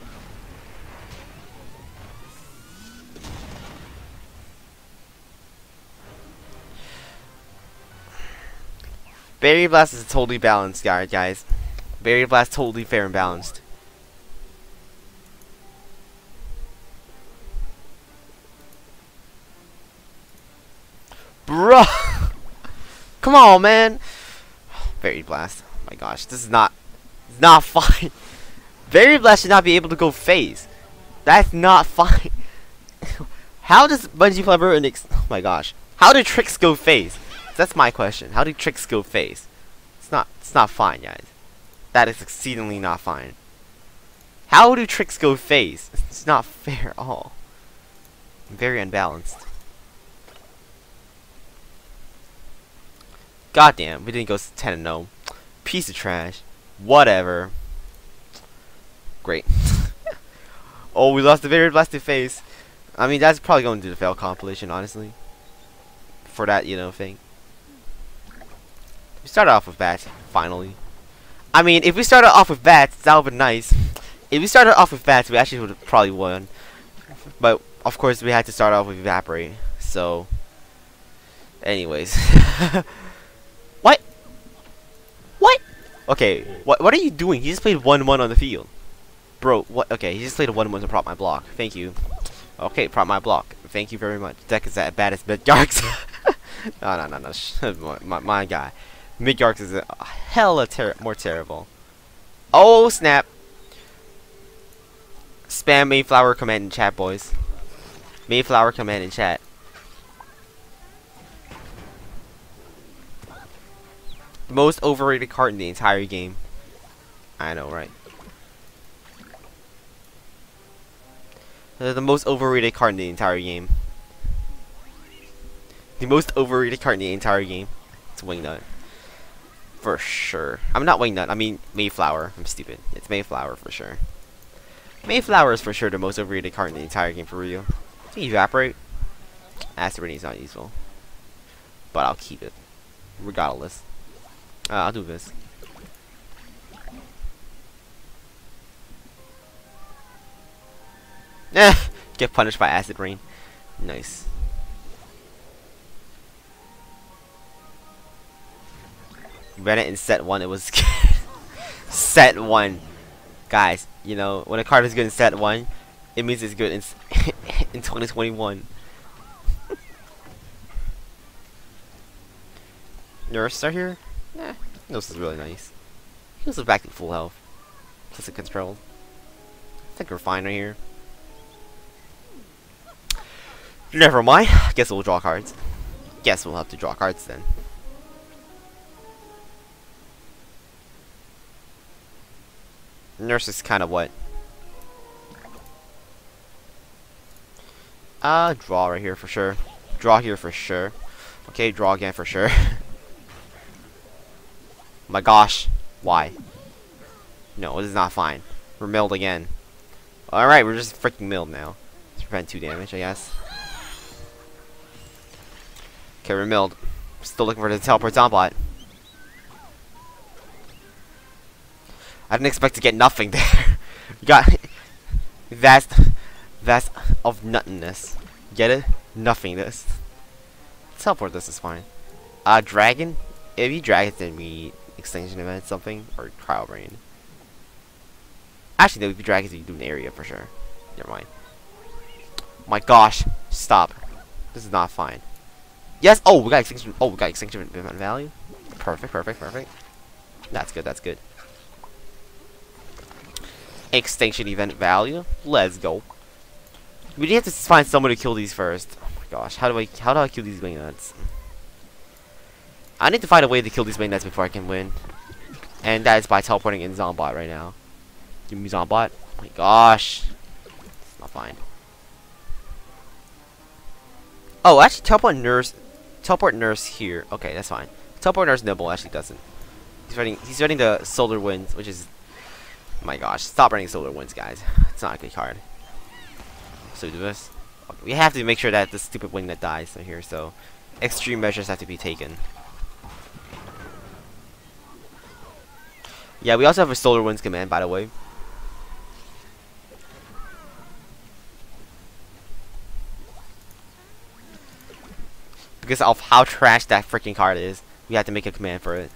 Berry Blast is totally balanced, guard guys. Berry Blast totally fair and balanced. Bruh! Come on, man! Berry Blast. Oh my gosh, this is not... It's not fine. Berry Blast should not be able to go phase. That's not fine. How does Bungie Clever and... Oh my gosh. How do tricks go phase? That's my question. How do tricks go face? It's not it's not fine, guys. That is exceedingly not fine. How do tricks go face? It's not fair at all. Very unbalanced. Goddamn, we didn't go 10 and 0. Piece of trash. Whatever. Great. oh, we lost the very blasted face. I mean, that's probably going to do the fail compilation, honestly. For that, you know, thing. We started off with bats, finally. I mean, if we started off with bats, that would be nice. If we started off with bats, we actually would have probably won. But, of course, we had to start off with evaporate. So, anyways. what? What? Okay, what what are you doing? He just played 1-1 on the field. Bro, what? Okay, he just played a 1-1 to prop my block. Thank you. Okay, prop my block. Thank you very much. Deck is that bad as Midgarks. no, no, no, no. my, my guy. Midgarks is a hella ter more terrible. Oh, snap. Spam Mayflower command in chat, boys. Mayflower command in chat. Most overrated card in the entire game. I know, right? The most overrated card in the entire game. The most overrated card in the entire game. It's Wingnut. For sure. I'm not Wingnut, I mean Mayflower. I'm stupid. It's Mayflower for sure. Mayflower is for sure the most overrated card in the entire game for real. Can Evaporate. Asteroid is not useful. But I'll keep it. Regardless. Uh, I'll do this. Eh, get punished by acid rain. Nice. Ran it in set one. It was set one, guys. You know when a card is good in set one, it means it's good in in 2021. Nurse are here? Nah, Nurse is really nice. He was back to full health. Plus it control. I think we're fine right here. Never mind. Guess we'll draw cards. Guess we'll have to draw cards then. Nurse is kind of what? Uh, draw right here for sure. Draw here for sure. Okay, draw again for sure. My gosh. Why? No, this is not fine. We're milled again. Alright, we're just freaking milled now. Let's prevent 2 damage, I guess. Okay, we're milled. Still looking for the teleport Zombot. I didn't expect to get nothing there. you got vast, vast of nothingness. Get it? Nothingness. Teleport this is fine. Uh, dragon? If you dragon, then we extinction event something or cryo brain. Actually, no, if you dragons, you do an area for sure. Never mind. My gosh, stop. This is not fine. Yes. Oh, we got extinction. Oh, we got extinction event value. Perfect. Perfect. Perfect. That's good. That's good extinction event value. Let's go. We have to find someone to kill these first. Oh my gosh, how do I how do I kill these nuts? I need to find a way to kill these nuts before I can win. And that is by teleporting in Zombot right now. Give me Zombot. Oh my gosh. It's not fine. Oh, actually teleport nurse teleport nurse here. Okay, that's fine. Teleport nurse nibble actually doesn't. He's running he's running the solar winds, which is my gosh, stop running solar winds, guys. It's not a good card. So do this. We have to make sure that the stupid wing that dies here, so extreme measures have to be taken. Yeah, we also have a solar winds command, by the way. Because of how trash that freaking card is, we have to make a command for it.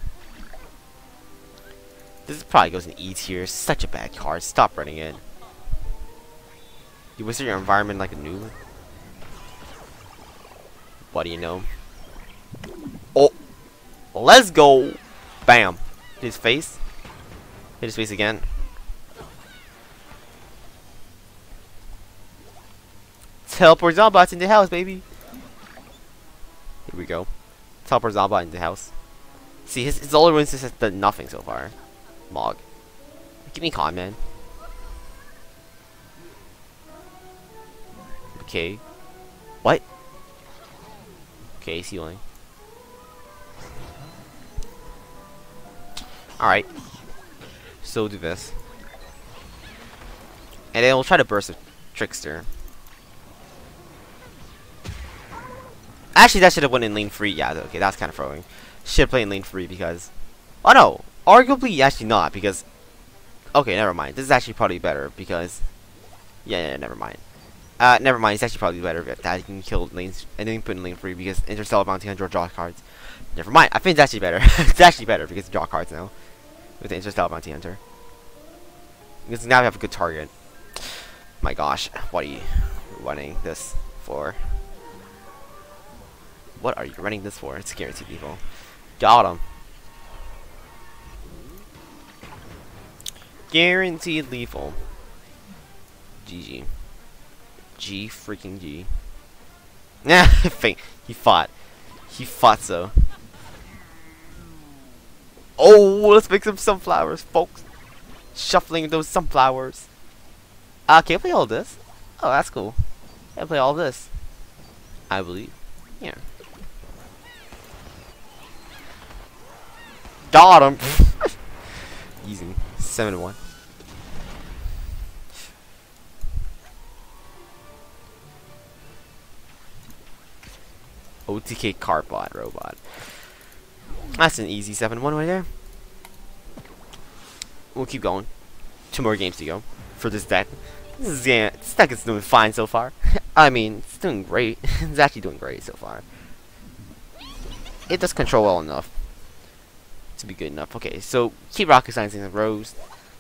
This probably goes in E tier. Such a bad card. Stop running it. You wizard your environment like a noob. What do you know? Oh! Let's go! Bam! Hit his face. Hit his face again. Teleport Zombots into house, baby! Here we go. Teleport Zombot into house. See, his, his only wins done nothing so far. Mog. Give me con, man. Okay. What? Okay, ceiling. Alright. So do this. And then we'll try to burst a Trickster. Actually, that should have went in lane free. Yeah, okay, that's kind of throwing. Should have played in lane free because... Oh no! Arguably, actually not, because... Okay, never mind. This is actually probably better, because... Yeah, yeah, never mind. Uh, never mind, it's actually probably better if that can kill lanes and then put in lane free because Interstellar Bounty Hunter draw cards. Never mind, I think it's actually better. it's actually better because draw cards now. With the Interstellar Bounty Hunter. Because now we have a good target. My gosh, what are you running this for? What are you running this for? It's guaranteed evil. Got him. Guaranteed lethal. GG. G freaking G. Nah, he fought. He fought so. Oh, let's make some sunflowers, folks. Shuffling those sunflowers. Uh, can I play all this? Oh, that's cool. I play all this? I believe. Yeah. Got him! Easy. 7-1. OTK Carbot Robot. That's an easy 7-1 right there. We'll keep going. Two more games to go for this deck. This, deck is doing fine so far. I mean, it's doing great. it's actually doing great so far. It does control well enough to be good enough. Okay, so keep rocket science in the rows.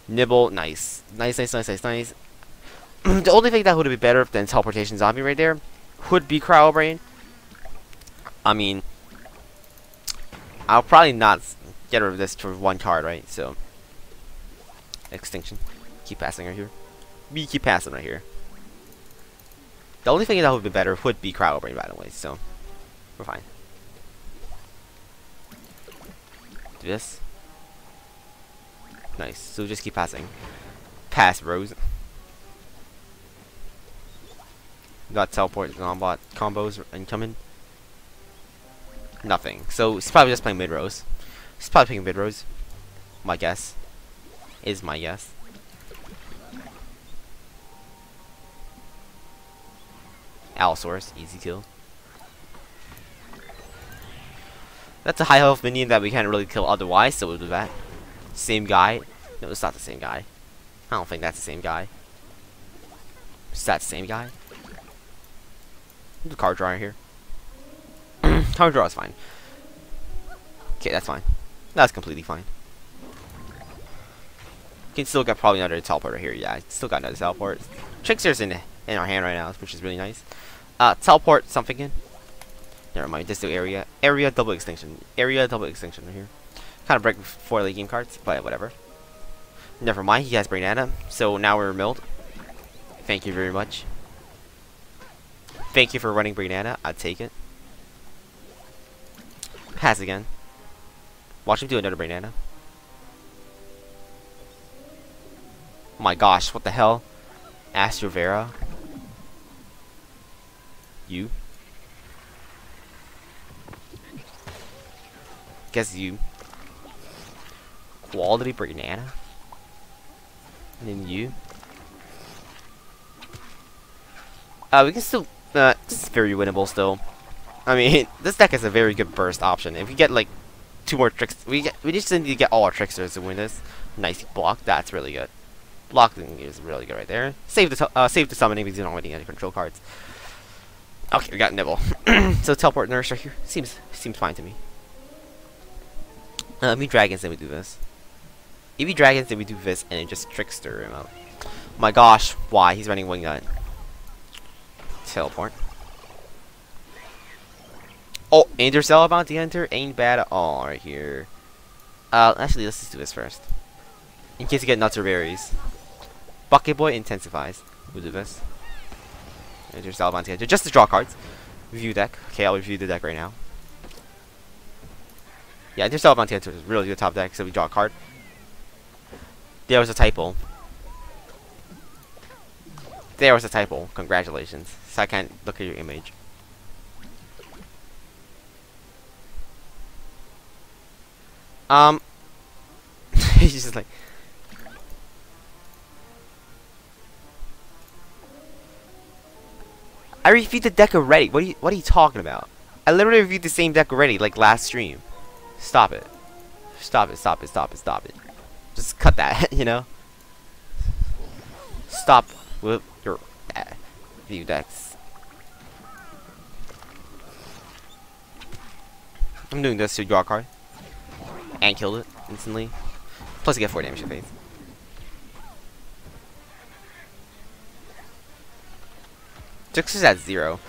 Nibble, nice. Nice, nice, nice, nice, nice. the only thing that would be better than teleportation zombie right there would be cryo brain. I mean, I'll probably not get rid of this for one card, right? So, extinction. Keep passing right here. We keep passing right here. The only thing that would be better would be Cryo Brain, by the way. So, we're fine. Do this. Nice. So just keep passing. Pass Rose. Got teleport Zombot combos incoming. Nothing. So he's probably just playing mid rows. He's probably playing mid rows. My guess. Is my guess. Allosaurus, easy kill. That's a high health minion that we can't really kill otherwise, so we'll do that. Same guy. No, it's not the same guy. I don't think that's the same guy. Is that the same guy? The card draw here. Card draw is fine. Okay, that's fine. That's completely fine. Can still get probably another teleporter here. Yeah, still got another teleport. Trickster's in in our hand right now, which is really nice. Uh, teleport something in. Never mind. Just do area. Area double extinction. Area double extinction right here. Kind of break four late game cards, but whatever. Never mind. He has Brainana, so now we're milled. Thank you very much. Thank you for running Brainana. I'd take it. Pass again. Watch him do another Brainana. Oh my gosh, what the hell? Astrovera. You. Guess you. Quality banana. And then you. Uh, we can still. Uh, this is very winnable still. I mean, this deck is a very good burst option. If we get like two more tricks, we get we just need to get all our tricksters to win this. Nice block. That's really good. Blocking is really good right there. Save the uh, save the summoning because you don't have any control cards. Okay, we got Nibble. so teleport nurse right here. Seems seems fine to me. Uh, me dragons then we do this. If we dragons then we do this and then just trickster him out. My gosh, why? He's running Wingnut. Teleport. Oh, Intercell about to enter? Ain't bad at all right here. Uh, actually, let's just do this first. In case you get nuts or berries. Bucket Boy intensifies. We'll do this. Enter Salvant Just to draw cards. Review deck. Okay, I'll review the deck right now. Yeah, Enter Salvant is really good top deck, so we draw a card. There was a typo. There was a typo. Congratulations. So I can't look at your image. Um, he's just like, I reviewed the deck already. What are you What are you talking about? I literally reviewed the same deck already, like last stream. Stop it. Stop it. Stop it. Stop it. Stop it. Just cut that. You know. Stop with your uh, view decks. I'm doing this to draw a card and killed it instantly. Plus, you get four damage to face. Jix is at zero.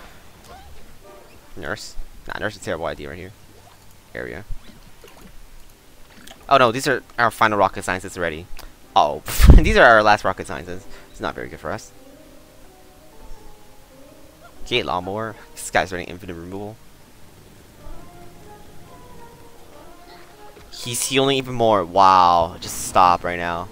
Nurse. Nah, nurse is a terrible idea right here. Area. Oh no, these are our final rocket sciences already. Oh, these are our last rocket sciences. It's not very good for us. Gate lawnmower. This guy's running infinite removal. He's healing even more. Wow, just stop right now.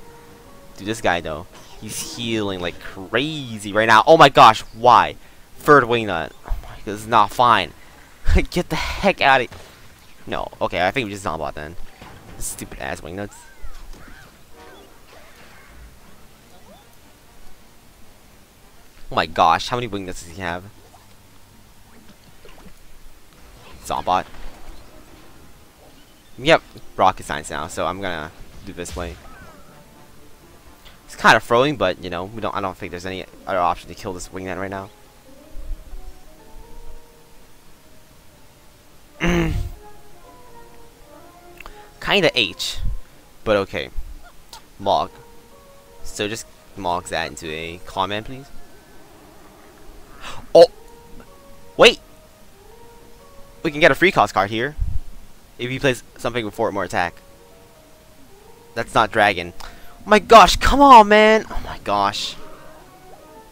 Dude, this guy though. He's healing like crazy right now. Oh my gosh, why? Third wingnut. Oh my, this is not fine. Get the heck out of No, okay, I think we just Zombot then. Stupid ass wingnuts. Oh my gosh, how many wingnuts does he have? Zombot. Yep, rocket science now, so I'm gonna do this way. It's kind of throwing, but you know, we don't. I don't think there's any other option to kill this wingman right now. Kinda H, but okay. Mog. So just mog that into a comment, please. Oh, wait. We can get a free cost card here. If he plays something with four more attack. That's not dragon. Oh my gosh, come on, man. Oh my gosh.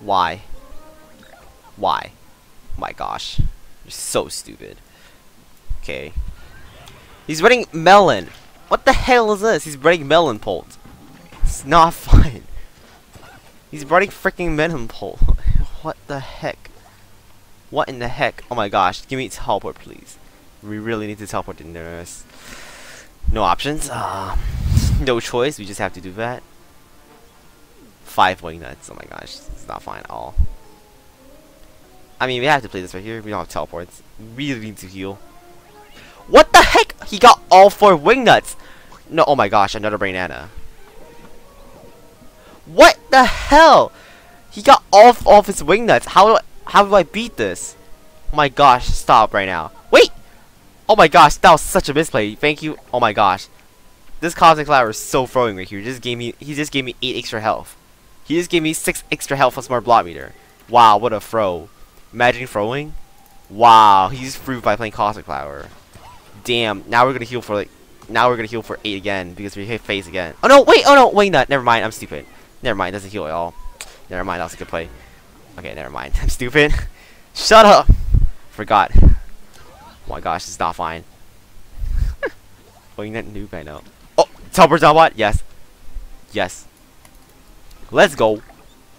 Why? Why? Oh my gosh. You're so stupid. Okay. He's running melon. What the hell is this? He's running melon pult. It's not fun. He's running freaking melon pult. what the heck? What in the heck? Oh my gosh. Give me teleport, please. We really need to teleport in there. No options. Uh, no choice. We just have to do that. Five wing nuts. Oh my gosh. It's not fine at all. I mean, we have to play this right here. We don't have teleports. We really need to heal. What the heck? He got all four wing nuts. No, oh my gosh, another banana. What the hell? He got all of his wing nuts. How do I, how do I beat this? Oh my gosh, stop right now. Wait! Oh my gosh, that was such a misplay. Thank you. Oh my gosh. This Cosmic Flower is so throwing right here. He just gave me he just gave me 8 extra health. He just gave me 6 extra health plus more block meter. Wow, what a throw. Imagine throwing. Wow, he's through by playing Cosmic Flower. Damn, now we're gonna heal for like now we're gonna heal for 8 again because we hit phase again. Oh no, wait, oh no, wait that. Never mind, I'm stupid. Never mind, doesn't heal at all. Never mind, that was a good play. Okay, never mind. I'm stupid. Shut up! Forgot. My gosh, it's not fine. Playing that noob, I know. Oh, teleport Zombot? Yes. Yes. Let's go.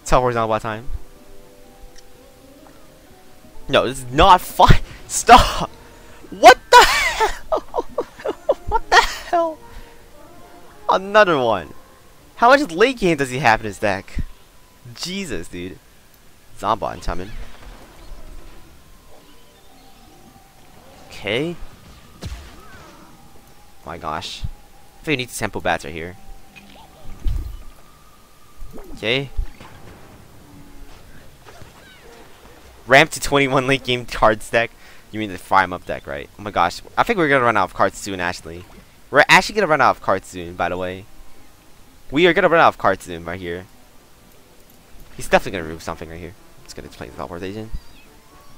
Teleport Zombot time. No, is not fine. Stop! What the hell? what the hell? Another one. How much late game does he have in his deck? Jesus, dude. Zombot coming. Okay. My gosh. I think I need tempo bats right here. Okay. Ramp to 21 late game cards deck. You mean the Fire Up deck, right? Oh my gosh. I think we're gonna run out of cards soon, actually. We're actually gonna run out of cards soon, by the way. We are gonna run out of cards soon, right here. He's definitely gonna remove something right here. Get to play the teleportation.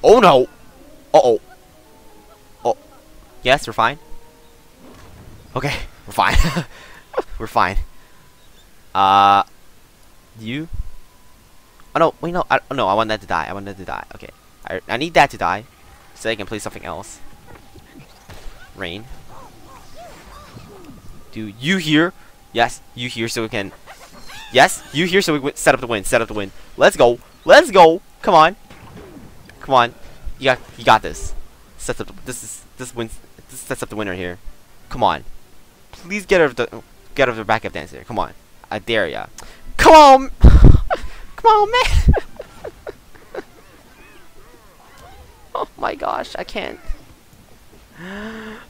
Oh no! Uh oh. Oh. Yes, we're fine. Okay, we're fine. we're fine. Uh, you? Oh no, wait no, I, oh, no, I want that to die. I want that to die. Okay, I, I need that to die, so I can play something else. Rain. Do you hear? Yes, you here so we can... Yes, you here so we set up the win, set up the win. Let's go. Let's go. Come on. Come on. You got you got this. Sets up this is this wins this sets up the winner here. Come on. Please get over the get over the backup dancer. Come on. I dare ya. Come on. Come on, man. oh my gosh, I can't.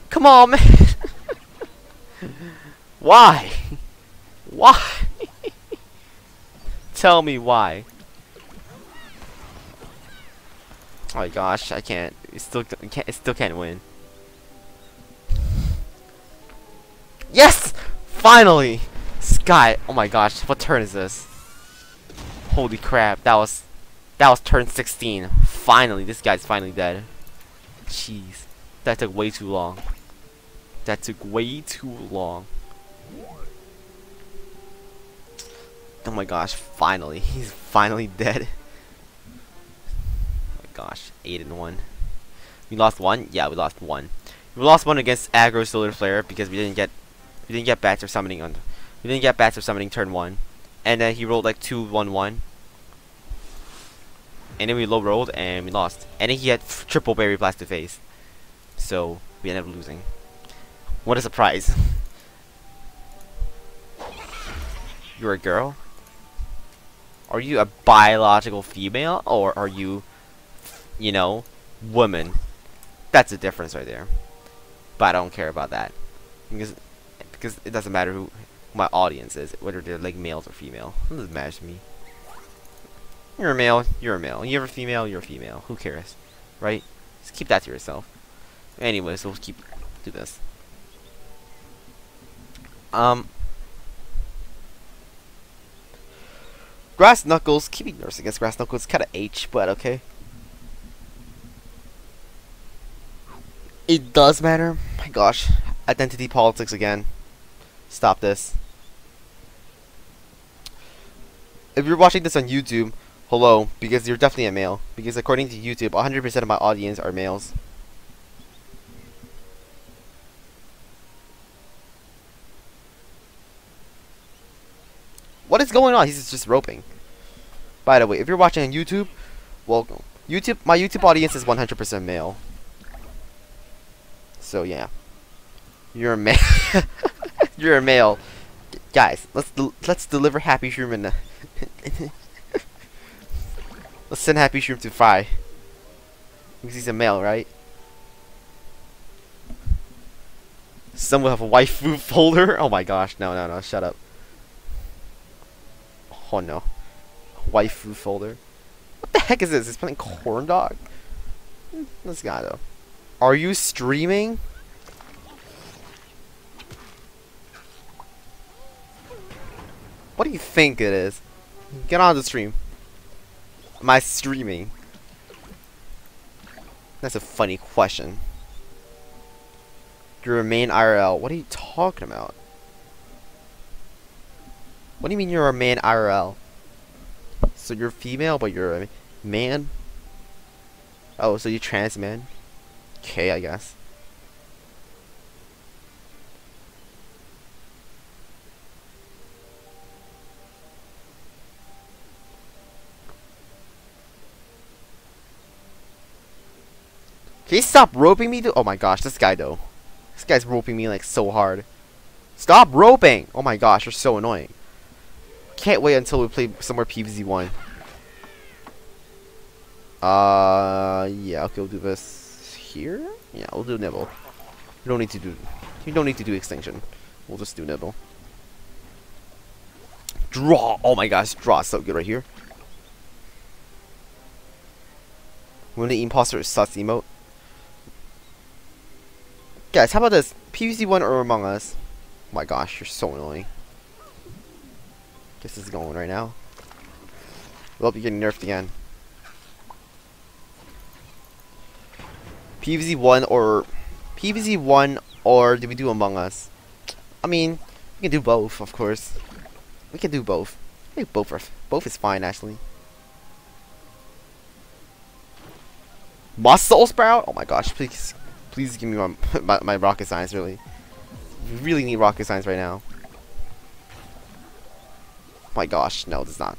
Come on, man. Why? Why? Tell me why. Oh my gosh, I can't. It still can't. It still can't win. Yes! Finally! Sky. Oh my gosh, what turn is this? Holy crap! That was that was turn 16. Finally, this guy's finally dead. Jeez, that took way too long. That took way too long. Oh my gosh, finally. He's finally dead. Oh my gosh, 8 and 1. We lost one? Yeah, we lost one. We lost one against aggro solar flare because we didn't get we didn't get bats or summoning on we didn't get bats or summoning turn one. And then he rolled like two one one. And then we low rolled and we lost. And then he had triple berry to face. So we ended up losing. What a surprise. You're a girl? Are you a biological female or are you, you know, woman? That's a difference right there. But I don't care about that because because it doesn't matter who my audience is, whether they're like males or female. It doesn't matter to me. You're a male, you're a male. You're a female, you're a female. Who cares, right? Just keep that to yourself. Anyways, we'll keep do this. Um, Grass Knuckles, keeping Nurse against Grass Knuckles kind of H, but okay. It does matter. My gosh, identity politics again. Stop this. If you're watching this on YouTube, hello, because you're definitely a male. Because according to YouTube, 100% of my audience are males. What is going on? He's just roping. By the way, if you're watching on YouTube, welcome. YouTube, my YouTube audience is 100% male. So yeah, you're a male. you're a male. Guys, let's del let's deliver Happy Shroom and let's send Happy Shroom to Fry because he's a male, right? Some will have a waifu folder. Oh my gosh, no, no, no, shut up. Oh no, waifu folder. What the heck is this? It's playing corn dog. Hmm. This guy though. Are you streaming? What do you think it is? Get on the stream. Am I streaming? That's a funny question. You remain IRL. What are you talking about? What do you mean you're a man IRL? So you're female, but you're a man? Oh, so you trans man? Okay, I guess. Can you stop roping me? Oh my gosh, this guy though. This guy's roping me like so hard. Stop roping! Oh my gosh, you're so annoying. Can't wait until we play somewhere PvZ1. Uh, yeah, okay, we'll do this here. Yeah, we'll do nibble. You don't need to do. You don't need to do extinction. We'll just do nibble. Draw. Oh my gosh, draw so good right here. When the imposter sus emote. Guys, how about this? PvZ1 or Among Us? Oh my gosh, you're so annoying. Guess this is going right now. We'll be getting nerfed again. PvZ 1 or PvZ 1 or do we do Among Us? I mean, we can do both, of course. We can do both. I think both are both is fine actually. Muscle Sprout? Oh my gosh, please please give me my, my, my rocket science really. Really need rocket science right now. My gosh, no, it's not.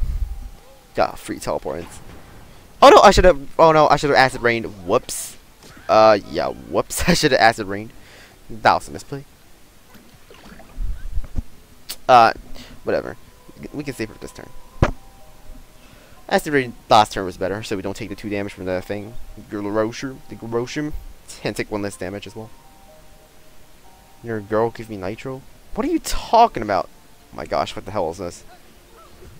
Got free teleports. Oh no, I should have. Oh no, I should have acid rained. Whoops. Uh, yeah, whoops. I should have acid rained. That was a misplay. Uh, whatever. We can save for this turn. Acid rain last turn was better, so we don't take the two damage from the thing. Groshum, the Groshum. And take one less damage as well. Your girl give me nitro? What are you talking about? Oh my gosh, what the hell is this?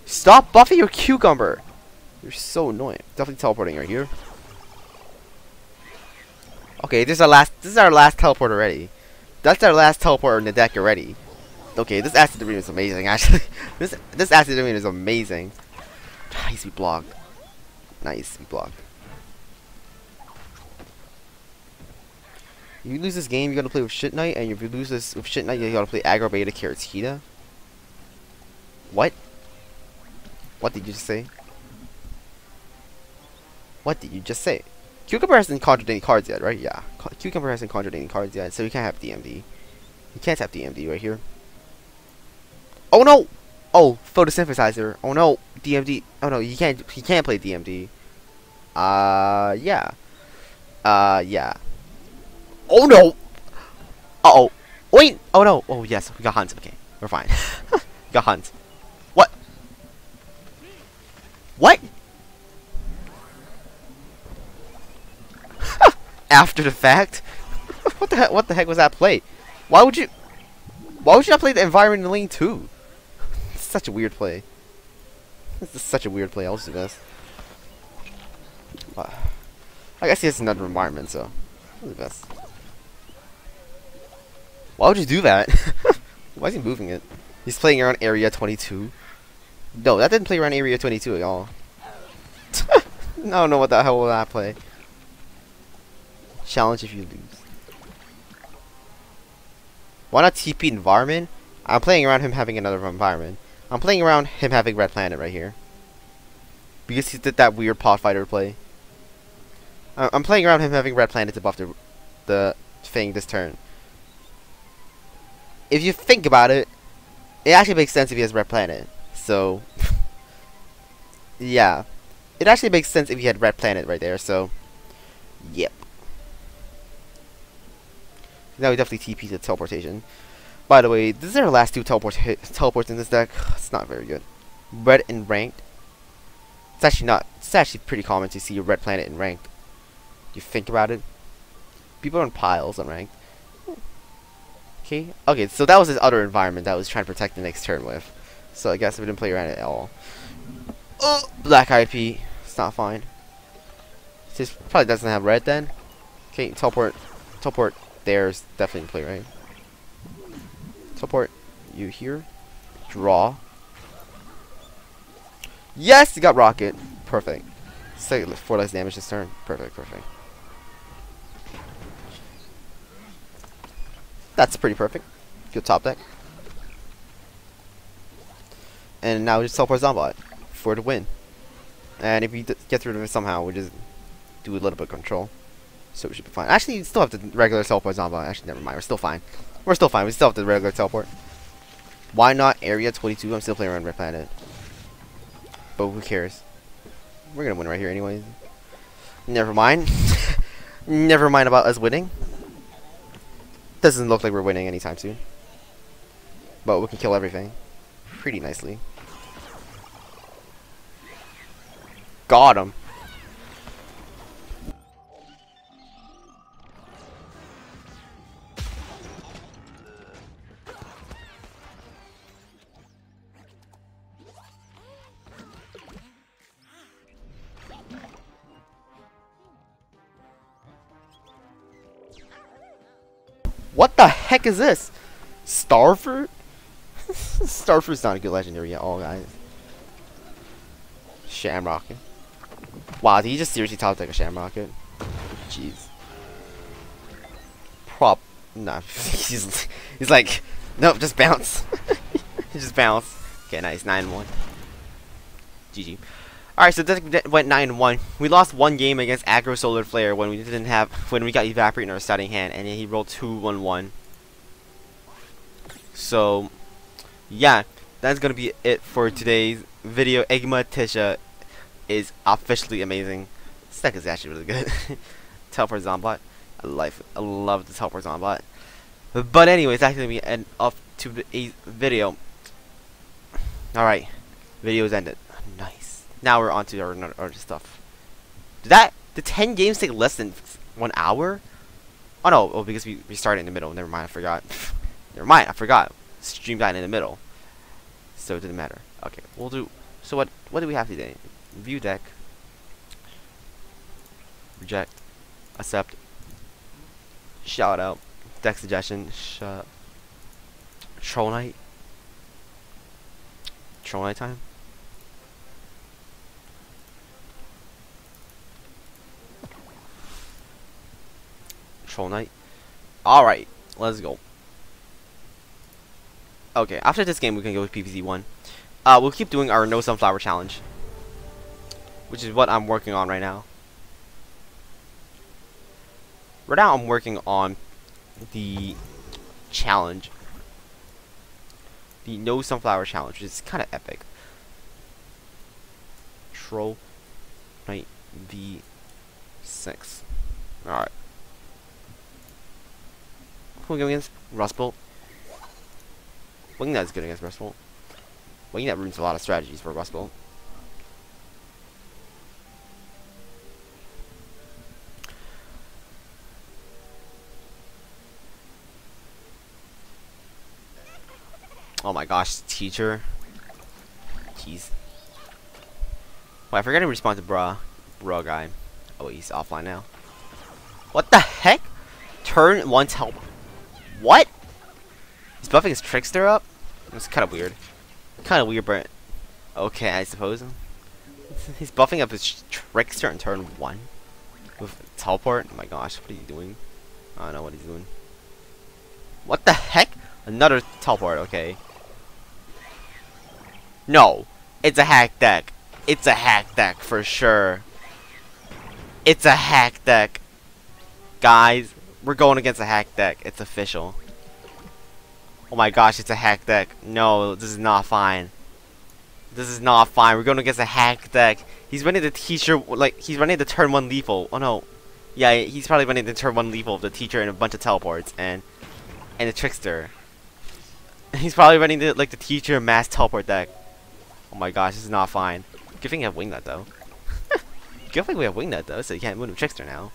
Stop buffing your cucumber! You're so annoying. Definitely teleporting right here. Okay, this is our last this is our last teleport already. That's our last teleport in the deck already. Okay, this acid arena is amazing actually. this this acid arena is amazing. Nice we blocked. Nice we blocked. If you lose this game, you gotta play with Shit Knight, and if you lose this with Shit Knight, you gotta play Aggro Beta. What? What did you just say? What did you just say? Cucumber hasn't conjured any cards yet, right? Yeah. Cucumber hasn't conjured any cards yet, so you can't have DMD. You can't have DMD right here. Oh no! Oh, photosynthesizer. Oh no, DMD. Oh no, you can't. He can't play DMD. Uh, yeah. Uh, yeah. Oh no! Uh oh. Wait! Oh no! Oh yes, we got Hunt. Okay, we're fine. we got Hunt. What? What? After the fact? what the heck? What the heck was that play? Why would you? Why would you not play the environment in lane two? It's such a weird play. This is such a weird play. I'll just do this. I guess he has another environment, so I'll do this. Why would you do that? Why is he moving it? He's playing around Area 22. No, that didn't play around Area 22 at all. I don't know what the hell will that play. Challenge if you lose. Why not TP environment? I'm playing around him having another environment. I'm playing around him having red planet right here. Because he did that weird pod fighter play. I'm playing around him having red planet above the the thing this turn. If you think about it, it actually makes sense if he has red planet. So yeah. It actually makes sense if he had red planet right there, so yep. Now we definitely TP to teleportation. By the way, these are the last two teleport teleports in this deck. It's not very good. Red and ranked. It's actually not. It's actually pretty common to see a red planet in ranked. You think about it. People are in piles on ranked. Okay. Okay. So that was his other environment that I was trying to protect the next turn with. So I guess we didn't play around at all. Oh, black IP. It's not fine. This probably doesn't have red then. Okay, teleport. Teleport there's definitely play right. Teleport you here. Draw. Yes, you got rocket. Perfect. Say four less damage this turn. Perfect, perfect. That's pretty perfect. Good top deck. And now we just teleport Zombot for the win. And if we get through it somehow, we just do a little bit of control. So we should be fine. Actually, you still have the regular teleport Zombot. Actually, never mind. We're still fine. We're still fine. We still have the regular teleport. Why not Area 22? I'm still playing around Red Planet. But who cares? We're gonna win right here anyways. Never mind. Never mind about us winning. Doesn't look like we're winning anytime soon. But we can kill everything. Pretty nicely. Got him. What the heck is this? Starfruit? Starfruit's not a good legendary at all, guys. Shamrocket. Wow, did he just seriously top like a Shamrocket? Jeez. Prop. Nah, he's, he's like, nope, just bounce. just bounce. Okay, nice. 9-1. GG. Alright, so that went 9-1. We lost one game against Aggro Solar Flare when we didn't have when we got Evaporate in our starting hand, and he rolled 2-1-1. So, yeah, that's gonna be it for today's video. Tisha is officially amazing. This deck is actually really good. teleport Zombot. I love, I love the teleport Zombot. But anyways, that's gonna be end of today's video. Alright, video's ended. Now we're on to our other stuff. Did that the ten games take less than one hour? Oh no, oh because we, we started in the middle. Never mind, I forgot. Never mind, I forgot. Stream that in the middle. So it didn't matter. Okay, we'll do so what what do we have today? View deck. Reject. Accept. Shout out. Deck suggestion. Shut uh, Troll Knight. Troll Knight time. Troll Knight. Alright, let's go. Okay, after this game we can go with PvZ 1. Uh, we'll keep doing our No Sunflower Challenge. Which is what I'm working on right now. Right now I'm working on the challenge. The No Sunflower Challenge, which is kind of epic. Troll Knight V6. Alright. Who are we going against? Rustbolt. Wingnut is good against Rustbolt. Wingnut ruins a lot of strategies for Rustbolt. Oh my gosh, teacher. Jeez. Wait, I forgot to respond to bra. Bra guy. Oh, he's offline now. What the heck? Turn one help. What? He's buffing his Trickster up? It's kind of weird. Kind of weird, but okay, I suppose. He's buffing up his Trickster in turn 1 with teleport. Oh my gosh, what are you doing? I don't know what he's doing. What the heck? Another teleport, okay. No, it's a hack deck. It's a hack deck for sure. It's a hack deck. Guys, we're going against a hack deck. It's official. Oh my gosh, it's a hack deck. No, this is not fine. This is not fine. We're going against a hack deck. He's running the teacher, like, he's running the turn 1 lethal. Oh no. Yeah, he's probably running the turn 1 lethal of the teacher and a bunch of teleports. And, and the trickster. He's probably running the, like, the teacher mass teleport deck. Oh my gosh, this is not fine. Good thing you have Wingnut, though. Good thing we have Wingnut, though, so you can't move Trickster now.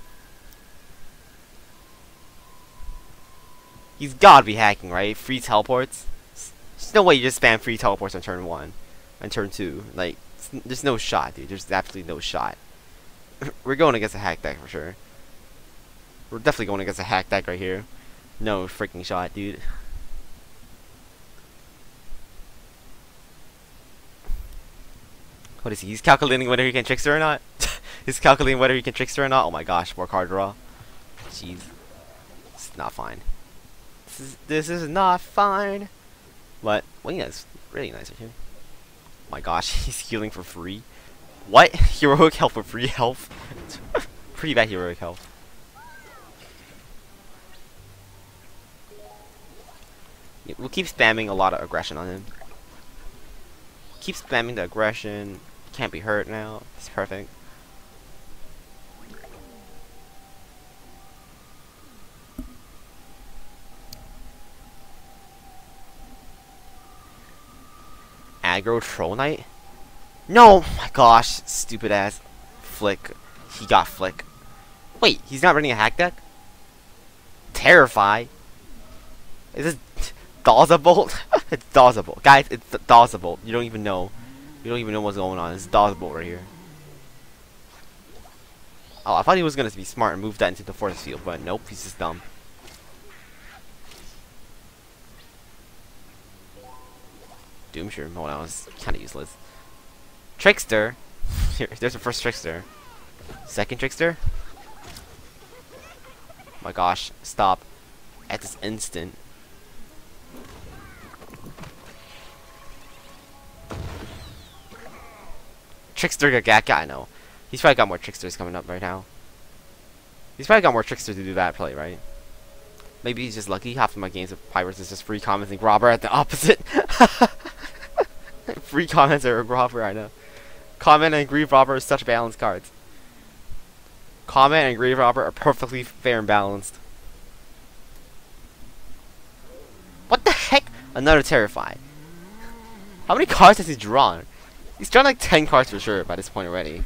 He's gotta be hacking, right? Free teleports? There's no way you just spam free teleports on turn 1. On turn 2. Like, there's no shot, dude. There's absolutely no shot. We're going against a hack deck for sure. We're definitely going against a hack deck right here. No freaking shot, dude. What is he? He's calculating whether he can trickster or not? He's calculating whether he can trickster or not? Oh my gosh, more card draw. Jeez. It's not fine. This is, not fine. But, well, yeah, it's really nice of him. My gosh, he's healing for free. What? Heroic health for free health? Pretty bad heroic health. Yeah, we'll keep spamming a lot of aggression on him. Keep spamming the aggression. Can't be hurt now. It's perfect. Aggro Troll Knight? No! my gosh, stupid ass. Flick. He got Flick. Wait, he's not running a hack deck? Terrify? Is this Dawzabolt? it's Dawzabolt. Guys, it's Dawzabolt. You don't even know. You don't even know what's going on. It's Dodgeball right here. Oh, I thought he was going to be smart and move that into the force field, but nope, he's just dumb. Doomshire, oh that was kind of useless. Trickster! Here, there's the first Trickster. Second Trickster? My gosh, stop. At this instant. Trickster Gagaka, I know. He's probably got more Tricksters coming up right now. He's probably got more Tricksters to do that play, right? Maybe he's just lucky. Half of my games with Pirates is just free comments and Grobber at the opposite. free comments are Grobber, I know. Comment and Grave Robber are such balanced cards. Comment and Grave Robber are perfectly fair and balanced. What the heck? Another Terrify. How many cards has he drawn? He's drawing like 10 cards for sure by this point already.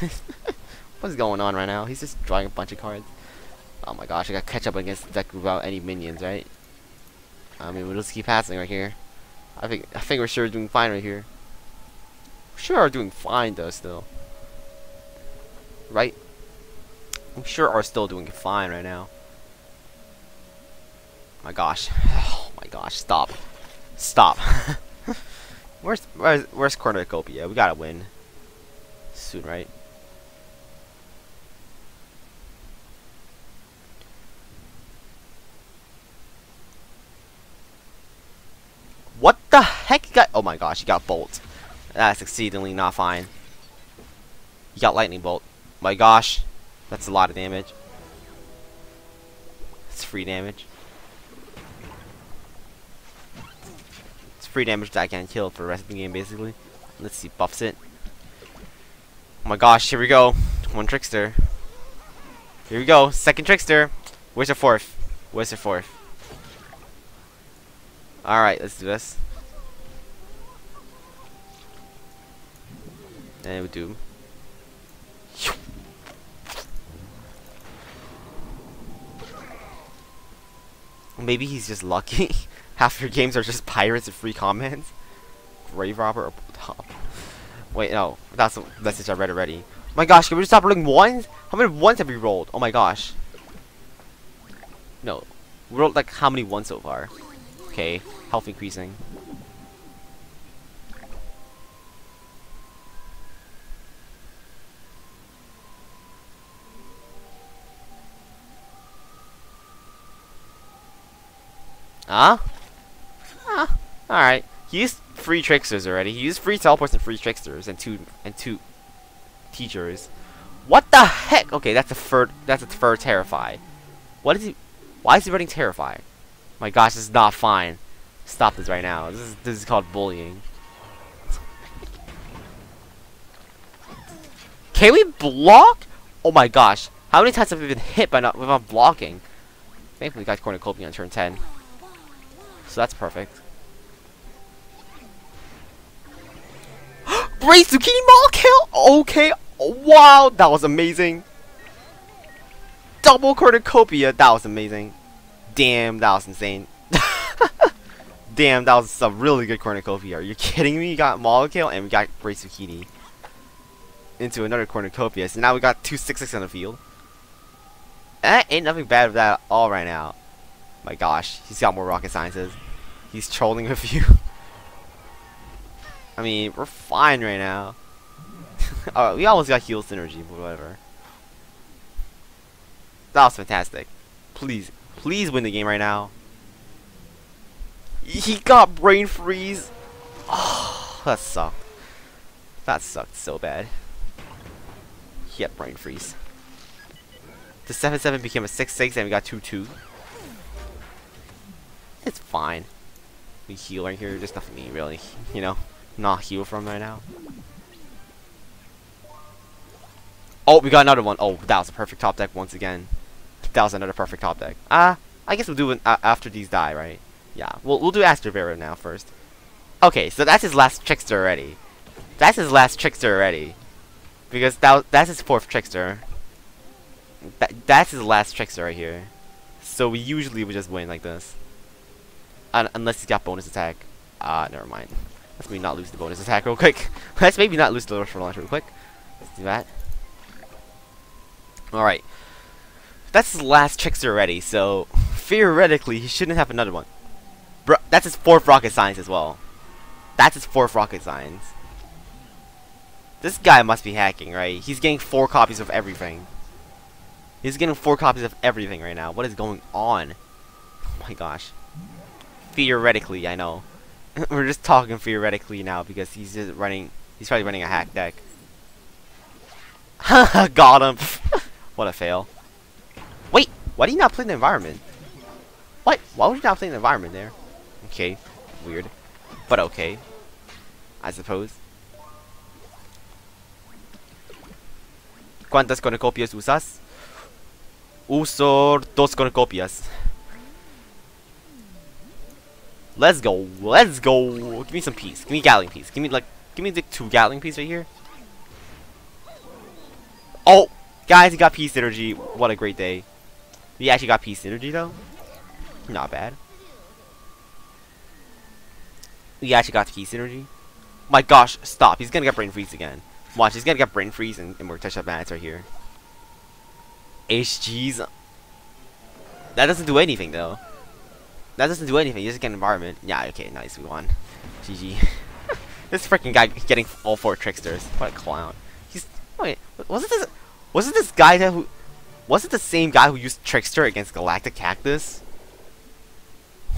What's going on right now? He's just drawing a bunch of cards. Oh my gosh, I gotta catch up against the deck without any minions, right? I mean, we'll just keep passing right here. I think I think we're sure doing fine right here. We sure are doing fine though still. Right? We sure are still doing fine right now. my gosh. Oh my gosh, stop. Stop. Where's where's where's Cornucopia? We gotta win soon, right? What the heck? He got oh my gosh, he got Bolt. That's exceedingly not fine. He got Lightning Bolt. My gosh, that's a lot of damage. It's free damage. It's free damage that I can't kill for the rest of the game, basically. Let's see, buffs it. Oh my gosh, here we go. One trickster. Here we go, second trickster. Where's the fourth? Where's the fourth? Alright, let's do this. And we do. Maybe he's just lucky. Half your games are just pirates and free comments. Grave robber or top. Wait, no, that's the message I read already. My gosh, can we just stop rolling ones? How many ones have we rolled? Oh my gosh. No, we rolled like how many ones so far? Okay, health increasing. Huh? Alright. He used free tricksters already. He used free teleports and free tricksters and two and two teachers. What the heck? Okay, that's a fur that's a fur terrify. What is he why is he running terrify? My gosh, this is not fine. Stop this right now. This is this is called bullying. Can we block? Oh my gosh. How many times have we been hit by not without blocking? Thankfully we got cornucopia on turn 10. So that's perfect. Brace Zucchini ball kill! Okay, wow, that was amazing. Double cornucopia, that was amazing. Damn, that was insane. Damn, that was a really good cornucopia. Are you kidding me? You got Molekale and we got Brace Zucchini into another cornucopia. So now we got two six six on the field. And ain't nothing bad with that at all right now. My gosh, he's got more rocket sciences. He's trolling with you. I mean, we're fine right now. oh, we almost got heal synergy, but whatever. That was fantastic. Please, please win the game right now. He got brain freeze. Oh, that sucked. That sucked so bad. He had brain freeze. The 7-7 became a 6-6 and we got 2-2. It's fine. We heal right here. There's nothing really, you know, not heal from right now. Oh, we got another one. Oh, that was a perfect top deck once again. That was another perfect top deck. Ah, uh, I guess we'll do it uh, after these die, right? Yeah, we'll, we'll do Vera now first. Okay, so that's his last trickster already. That's his last trickster already. Because that that's his fourth trickster. That, that's his last trickster right here. So we usually would just win like this. Un unless he's got bonus attack. Ah, uh, never mind. Let's maybe not lose the bonus attack real quick. Let's maybe not lose the rush for launch real quick. Let's do that. Alright. That's his last trickster already, so theoretically he shouldn't have another one. Bro, that's his fourth rocket science as well. That's his fourth rocket science. This guy must be hacking, right? He's getting four copies of everything. He's getting four copies of everything right now. What is going on? Oh my gosh. Theoretically, I know. We're just talking theoretically now because he's just running. He's probably running a hack deck. Got him. what a fail. Wait, why do you not play the environment? What? Why would you not play the environment there? Okay, weird. But okay. I suppose. ¿Cuántas cornucopias usas? Uso dos cornucopias. Let's go. Let's go. Give me some peace. Give me Gatling piece. Give me like give me the two Gatling piece right here. Oh, guys, he got peace energy. What a great day. He actually got peace energy though. Not bad. He actually got peace energy. My gosh, stop. He's gonna get brain freeze again. Watch, he's gonna get brain freeze and, and we're touch up mats right here. HG's. That doesn't do anything though. That doesn't do anything. You just get environment. Yeah, okay, nice. We won. GG. this freaking guy getting all four tricksters. What a clown. He's wait. Was it this? Was it this guy that who? Was it the same guy who used trickster against Galacta-Cactus?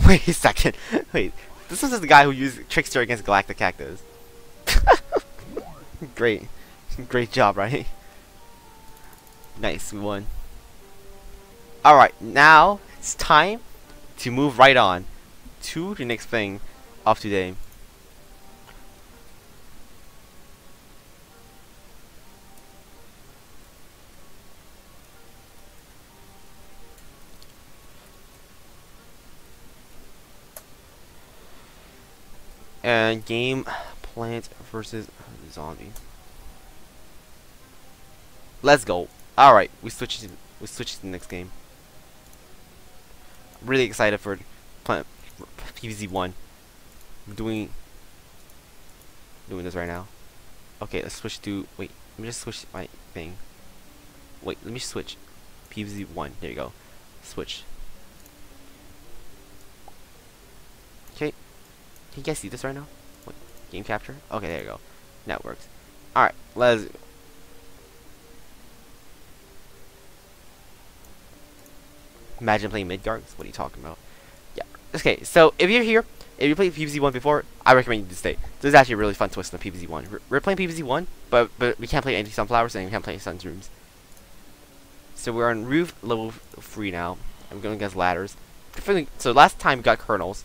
Wait a second. Wait. This was the guy who used trickster against Galacta-Cactus. Great. Great job, right? Nice. We won. Alright, now it's time to move right on to the next thing of today. And game Plant versus Zombie. Let's go. Alright, we switch to we switch to the next game really excited for Plant PvZ one. I'm doing doing this right now. Okay, let's switch to wait. Let me just switch my thing. Wait, let me switch. PvZ one. There you go. Switch. Okay. Can you guys see this right now? Wait, game capture. Okay, there you go. It works. All right, let's Imagine playing Midgards? What are you talking about? Yeah. Okay, so if you're here, If you played PVZ one before, I recommend you to stay. This is actually a really fun twist on PVZ one. We're, we're playing PVZ one, but but we can't play any sunflowers and we can't play Sun-shrooms. So we're on roof level three now. I'm going against ladders. So last time we got kernels.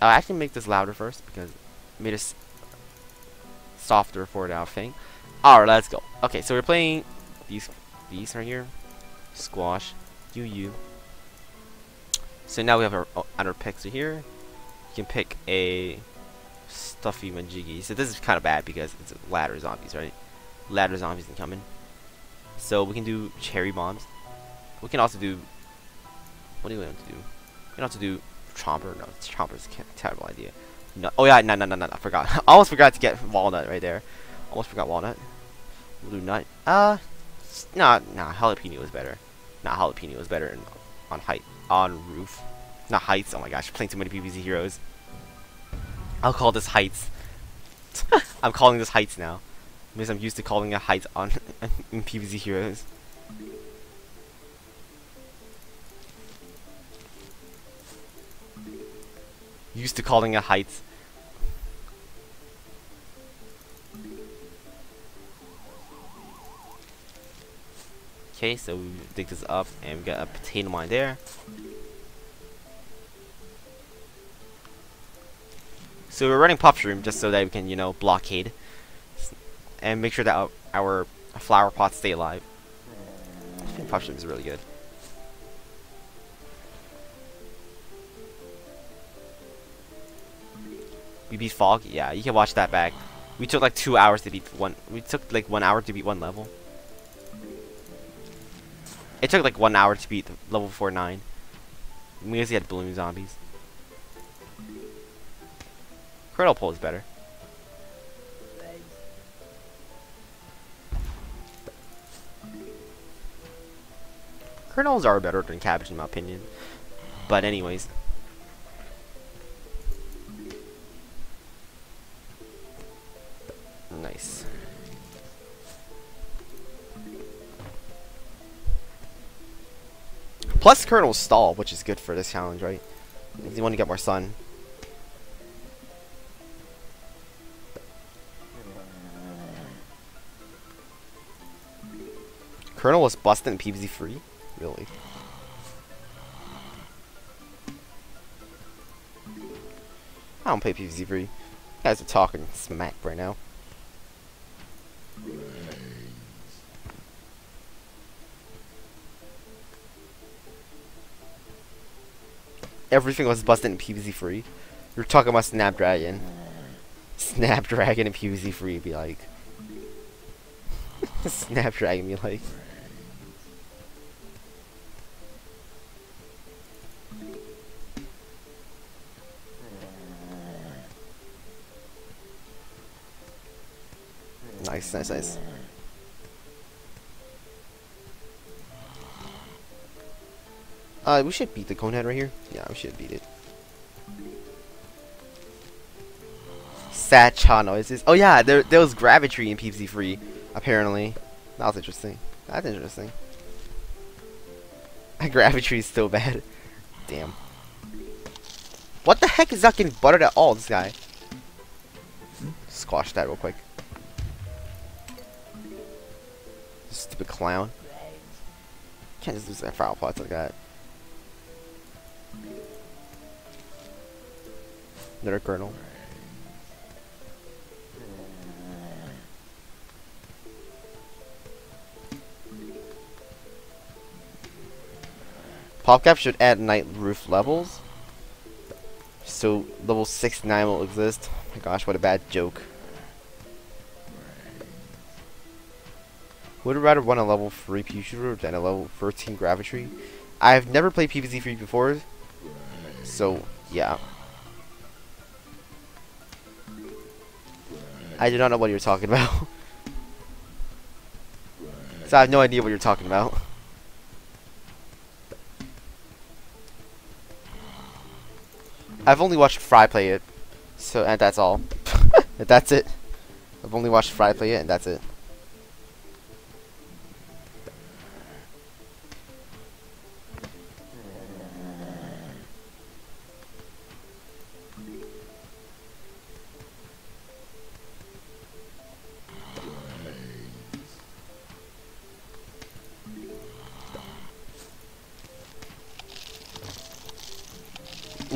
I'll actually make this louder first because it made us softer for now thing. Alright, let's go. Okay, so we're playing these these right here. Squash. UU. So now we have our, uh, our picks here. You can pick a stuffy Majigi. So this is kind of bad because it's ladder zombies, right? Ladder zombies incoming. So we can do cherry bombs. We can also do. What do we want to do? We can also do chomper. No, chomper's a terrible idea. No, oh yeah, no, no, no, no, I forgot. I almost forgot to get walnut right there. Almost forgot walnut. We'll nut. Uh, nah, nah, jalapeno is better. Nah, jalapeno is better in, on height, on roof. Not heights. Oh my gosh, playing too many PVZ heroes. I'll call this heights. I'm calling this heights now. Because I'm used to calling it heights on in PVZ heroes. Used to calling it heights. Okay, so we dig this up and we got a potato mine there. So we're running Puff-shroom just so that we can, you know, blockade and make sure that our, flower pots stay alive. I think Puff-shroom is really good. We beat Fog? Yeah, you can watch that back. We took like two hours to beat one. We took like one hour to beat one level. It took like one hour to beat level 4-9. Because he had balloon zombies. Kernel-pult is better. Kernels are better than cabbage in my opinion. But anyways. Nice. Plus Kernel's stall, which is good for this challenge, right? You want to get more sun. Kernel was busted in PVZ free? Really? I don't play PVZ free. You guys are talking smack right now. Everything was busted in PVZ free. You're talking about Snapdragon. Snapdragon and PVZ free be like. Snapdragon be like. Nice, nice, nice. Uh, we should beat the conehead right here. Yeah, we should beat it. Satcha noises. Oh yeah, there there was Gravitry in PVZ free, apparently. That was interesting. That's interesting. Gravitry is still bad. Damn. What the heck is not getting buttered at all, this guy? Squash that real quick. Stupid clown. Can't just lose that foul plots like that. Another kernel. PopCap should add night roof levels. So level 6 9 will exist. Oh my gosh, what a bad joke. Would rather run a level 3 Peashooter than a level 13 Gravitry. I've never played PVZ 3 before, so yeah. I do not know what you're talking about. so I have no idea what you're talking about. I've only watched Fry play it, so and that's all. that's it. I've only watched Fry play it, and that's it.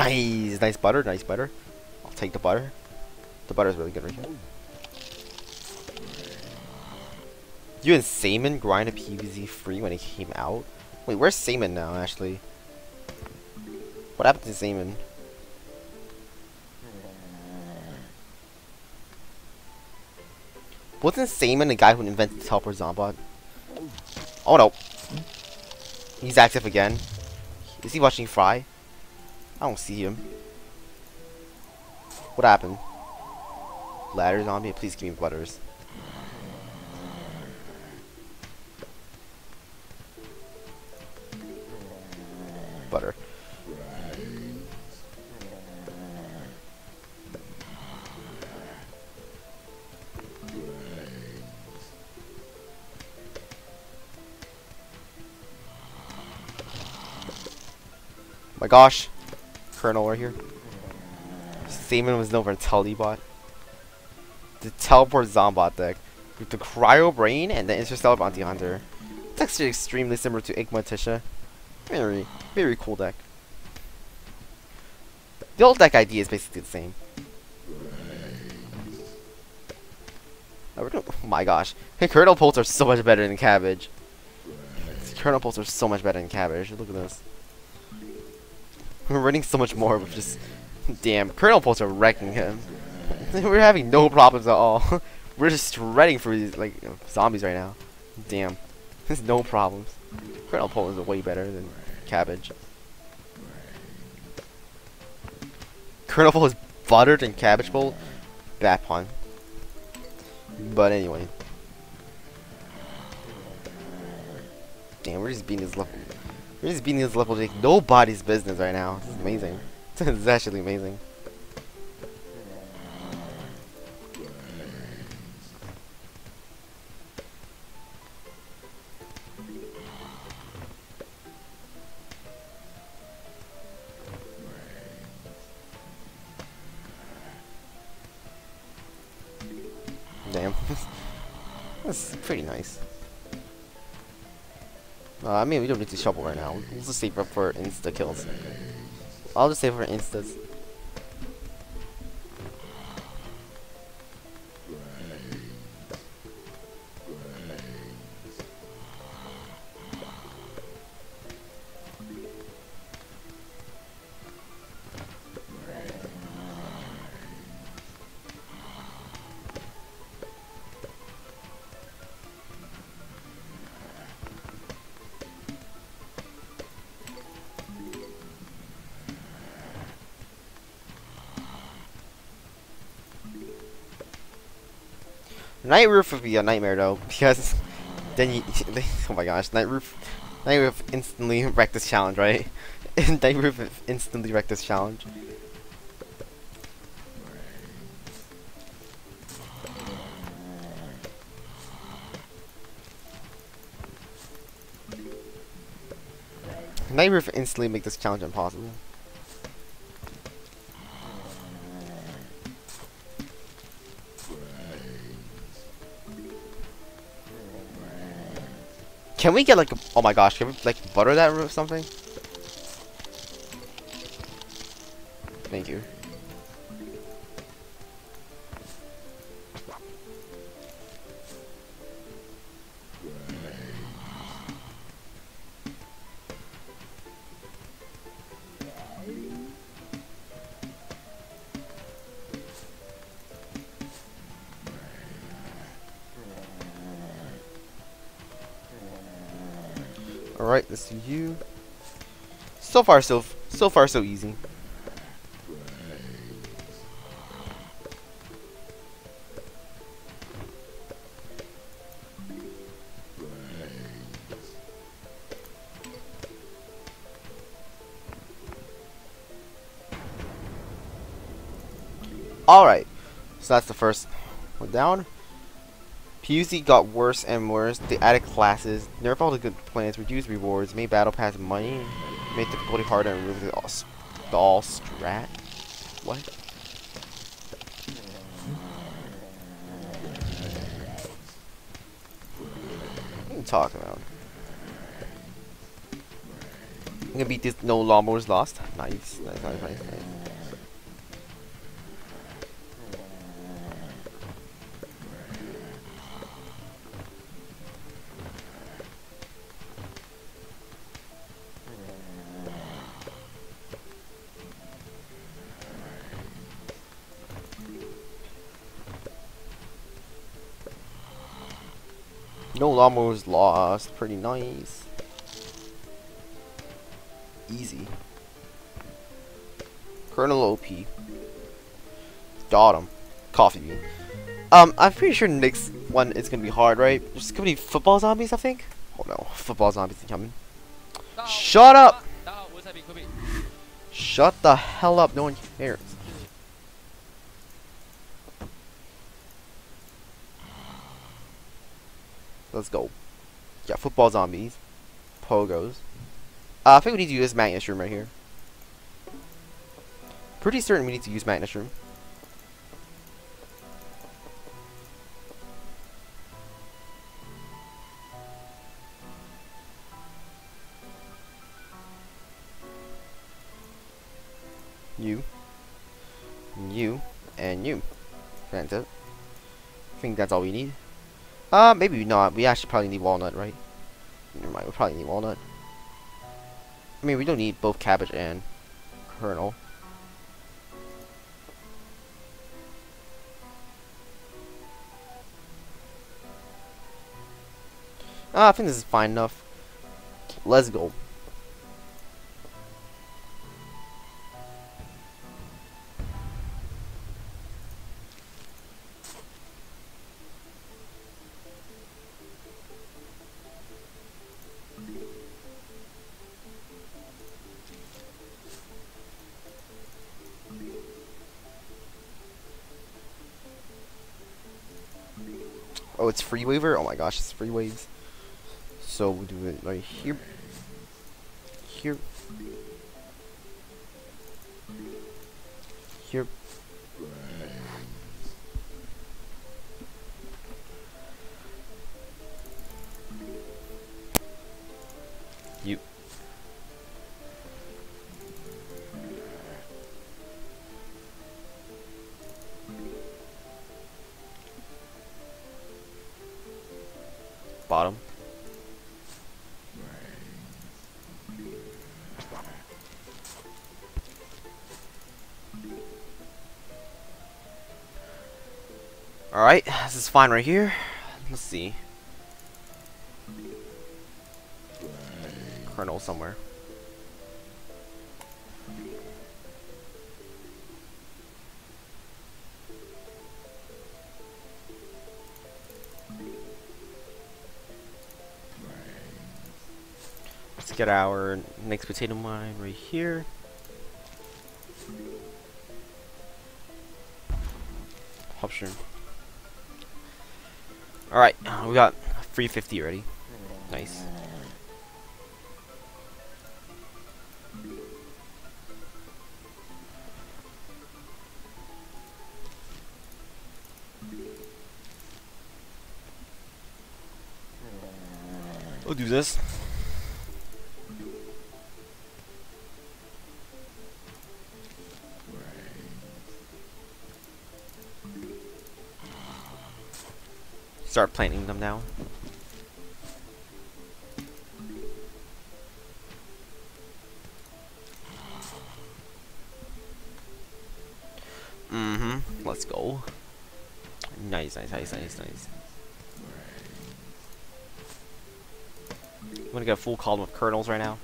Nice, nice butter, nice butter. I'll take the butter. The butter is really good right here. You and Saman grinded PVZ free when it came out? Wait, where's Saman now, actually? What happened to Saman? Wasn't Saman the guy who invented the teleport Zombot? Oh no. He's active again. Is he watching Fry? I don't see him. What happened? Ladder zombie? Please give me butters. Butter. My gosh. Kernel right here. Saman was known for Telebot. The Teleport Zombot deck. With the Cryo Brain and the Interstellar Bounty Hunter. It's actually extremely similar to Igmaticia. Very, very cool deck. The old deck idea is basically the same. Oh my gosh. Hey, Kernel are so much better than Cabbage. Kernel-pults are so much better than Cabbage. Look at this. We're running so much more with just... Damn, Kernel-pults are wrecking him. We're having no problems at all. We're just shredding for these, like, zombies right now. Damn. There's no problems. Kernel-pults is way better than Cabbage. Kernel-pults is buttered than Cabbage Bowl? Bad pun. But anyway. Damn, we're just beating this level. We're just beating this level like nobody's business right now. This is amazing. this is actually amazing. Damn. That's pretty nice. Uh, I mean, we don't need to shovel right now. We'll just save up for insta kills. I'll just save for instas. Night Roof would be a nightmare though, because then you, oh my gosh, Night Roof, Night Roof instantly wrecked this challenge, right? Night Roof instantly wrecked this challenge. Night Roof instantly make this challenge impossible. Can we get like, a, oh my gosh, can we like butter that or something? Alright, you. So far, so so far, so easy. Alright, so that's the first one down. PUC got worse and worse. They added classes, nerfed all the good plans, reduced rewards, made battle pass money, made difficulty harder, and removed the all, all strat. What? What are you talking about? I'm gonna beat this no lawnmowers lost. Nice, nice, nice, nice, nice. Lawnmowers lost. Pretty nice. Easy. Kernel OP. Got him. Coffee bean. Um, I'm pretty sure next one is gonna be hard, right? There's gonna be football zombies, I think. Oh no, football zombies coming. Shut up! Shut the hell up, no one cares. Let's go. Yeah, football zombies. Pogos. Uh, I think we need to use Magnet-shroom right here. Pretty certain we need to use Magnet-shroom. You. You. And you. That's. I think that's all we need. Uh, maybe not. We actually probably need walnut, right? Never mind, we probably need walnut. I mean, we don't need both cabbage and kernel. Uh, I think this is fine enough. Let's go. It's free waiver? Oh my gosh, it's free waves. So we'll do it right here. Here. Here. Is fine right here. Let's see. Kernel somewhere. Let's get our next potato mine right here. We got 350 already. Nice. Start planting them now. Mm-hmm. Let's go. Nice, nice, nice, nice, nice. I'm gonna get a full column of kernels right now.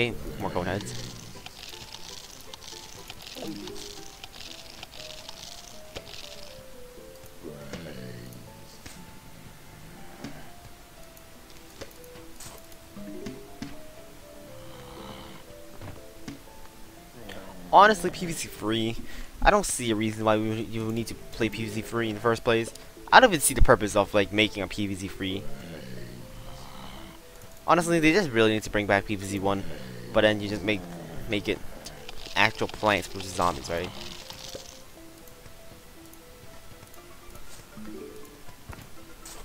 Okay, more cone heads. Honestly, PVZ free. I don't see a reason why you need to play PVZ free in the first place. I don't even see the purpose of like making a PVZ free. Honestly, they just really need to bring back PvZ 1, but then you just make make it actual plants versus zombies, right?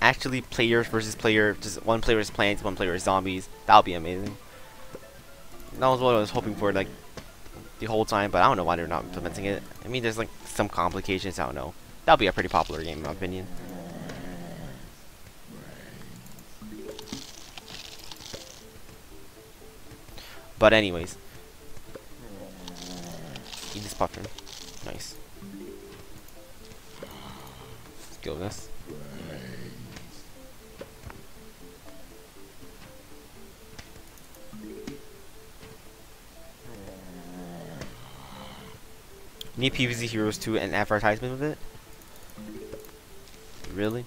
Actually, players versus player, just one player is plants, one player is zombies. That would be amazing. That was what I was hoping for, like, the whole time, but I don't know why they're not implementing it. I mean, there's, like, some complications, I don't know. That would be a pretty popular game, in my opinion. But anyways. Eat this popcorn. Nice. Let's this. Need PvZ Heroes 2 and advertisement with it? Really?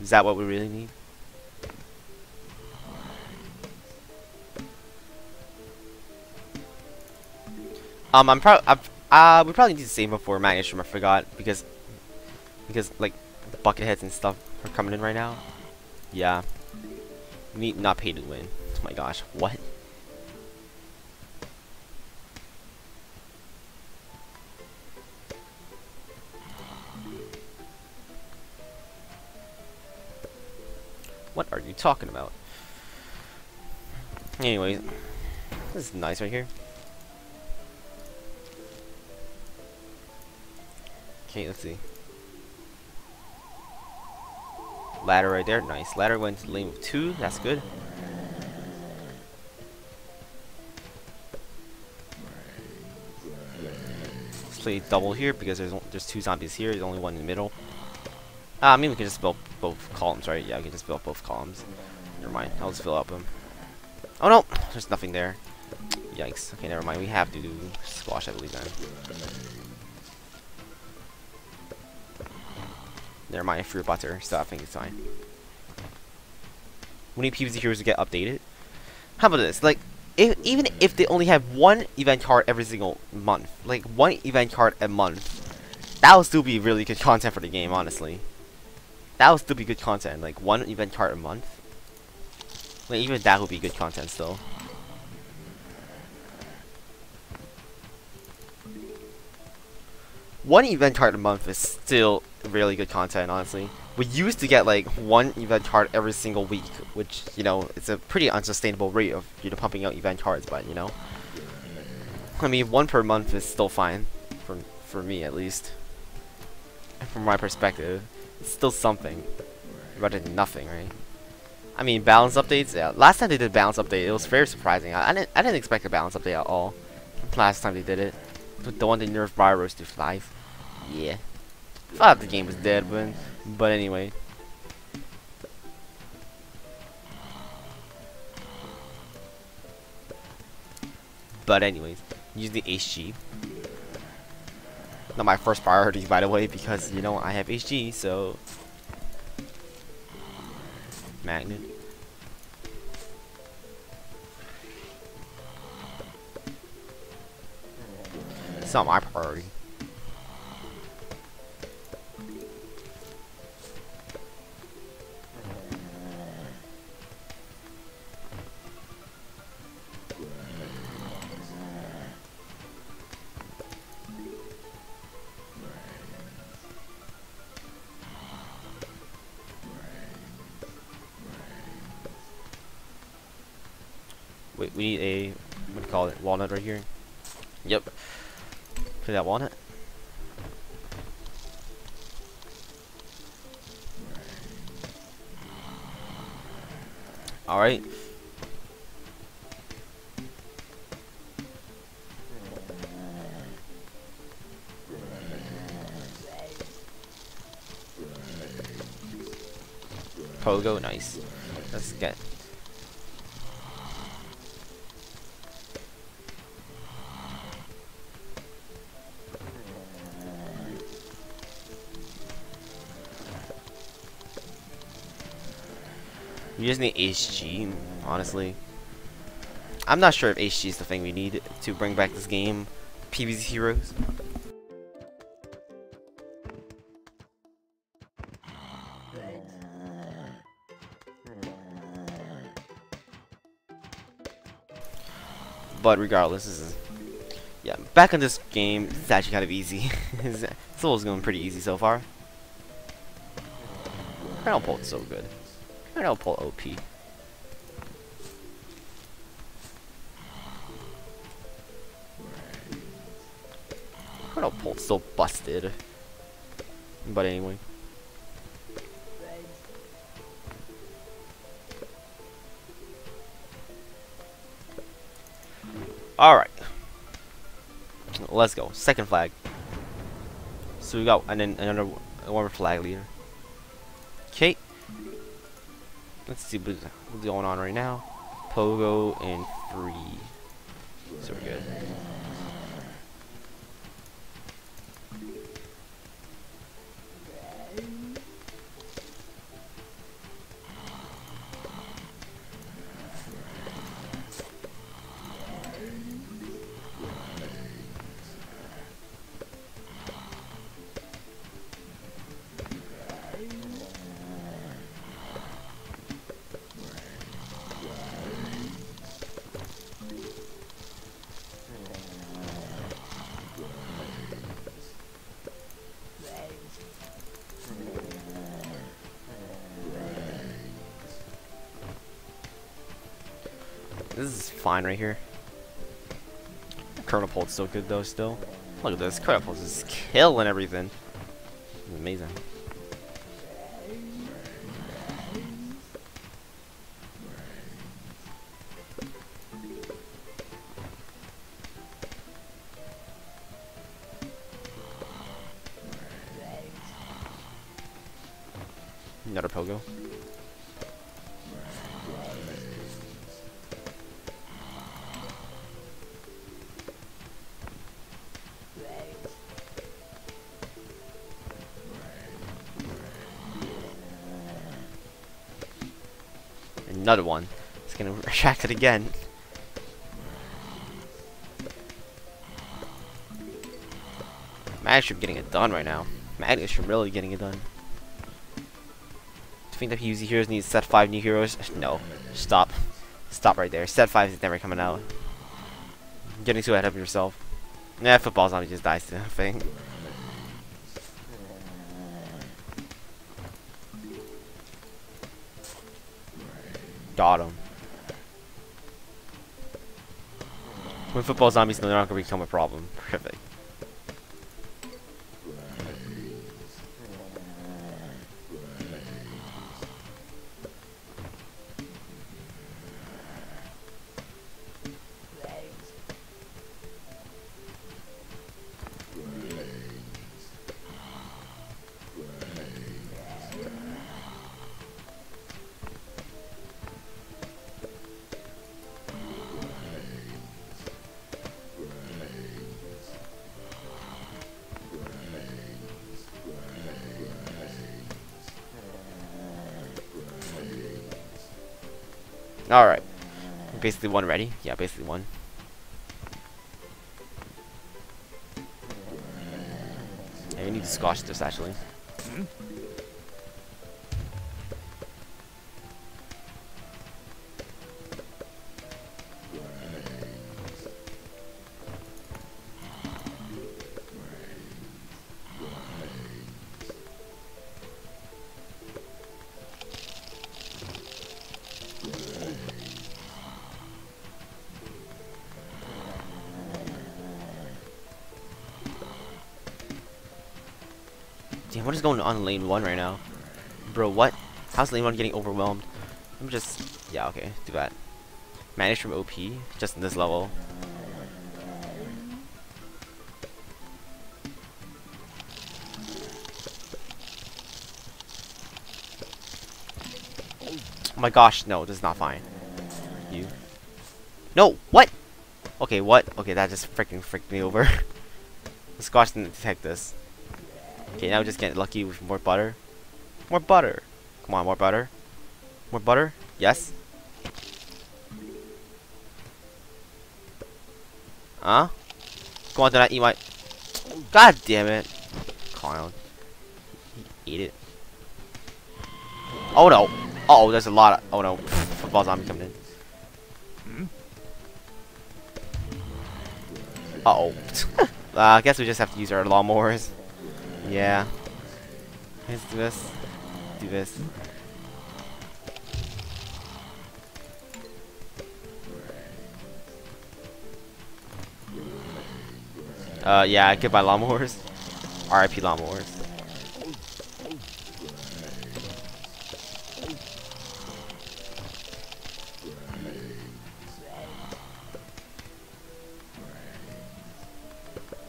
Is that what we really need? Um, I'm probably, uh, we probably need to save before Magnus I forgot, because, because, like, the bucket heads and stuff are coming in right now. Yeah. Need not pay to win. Oh my gosh, what? What are you talking about? Anyways, this is nice right here. Okay, let's see. Ladder right there, nice. Ladder went to lane of two, that's good. Let's play double here because there's there's two zombies here. There's only one in the middle. Uh, I mean we can just build both columns, right? Yeah, we can just build both columns. Never mind. I'll just fill up them. Oh no, there's nothing there. Yikes. Okay, never mind. We have to do squash, I believe then. Never mind, fruit butter, so I think it's fine. We need PvZ heroes to get updated. How about this? Like, if, even if they only have one event card every single month, like one event card a month, that would still be really good content for the game, honestly. That would still be good content, like one event card a month. Like, even that would be good content still. One event card a month is still really good content, honestly. We used to get like one event card every single week, which, you know, it's a pretty unsustainable rate of, you know, pumping out event cards, but, you know. I mean, one per month is still fine, for, for me at least. From my perspective, it's still something, rather than nothing, right? I mean, balance updates, yeah. Last time they did balance update, it was very surprising. I, I, didn't, I didn't expect a balance update at all. Last time they did it. But the one that nerfed Virus to 5. Yeah. Thought the game was dead, but but anyway. But anyways, use the HG. Not my first priority, by the way, because you know I have HG, so magnet. It's not my priority. Wait, we need a, what do you call it, walnut right here? Yep. Put that walnut. Alright. Pogo, nice. Let's get We just need HG, honestly. I'm not sure if HG is the thing we need to bring back this game. PvZ Heroes. But regardless, this is yeah. Back in this game, it's actually kind of easy. this level's going pretty easy so far. Kernel-pult's so good. Crown pull OP. Kernel-pult's still busted. But anyway. Alright. Let's go. Second flag. So we got and then another one flag leader. Let's see what's going on right now. Pogo and free. Is fine right here. Kernel-pult's so good though still. Look at this, Kernel-pult's is killing everything. Amazing. Retract it again. Magnus getting it done right now. Magnus really getting it done. Do you think that PvZ heroes need set 5 new heroes? No. Stop. Stop right there. Set 5 is never coming out. getting too ahead of yourself. Yeah, football zombie just dies to thing. Got him. When football zombies no longer become a problem. Perfect. Alright. Basically one ready. Yeah, basically one. Yeah, we need to squash this actually. Mm-hmm. Going on lane 1 right now? Bro, what? How's lane 1 getting overwhelmed? I'm just... Yeah, okay, do that. Manage from OP, just in this level. Oh my gosh, no, this is not fine. You. No, what? Okay, what? Okay, that just freaking freaked me over. the squash didn't detect this. Okay, now we just get lucky with more butter. More butter. Come on, more butter. More butter. Yes. Huh? Go on, do not eat my... God damn it. Clown. Eat it. Oh no. Uh oh, there's a lot of... Oh no. Football zombie coming in. Uh oh. uh, I guess we just have to use our lawnmowers. Yeah. Let's do this. Do this. Uh, yeah, goodbye lawnmowers. RIP lawnmowers.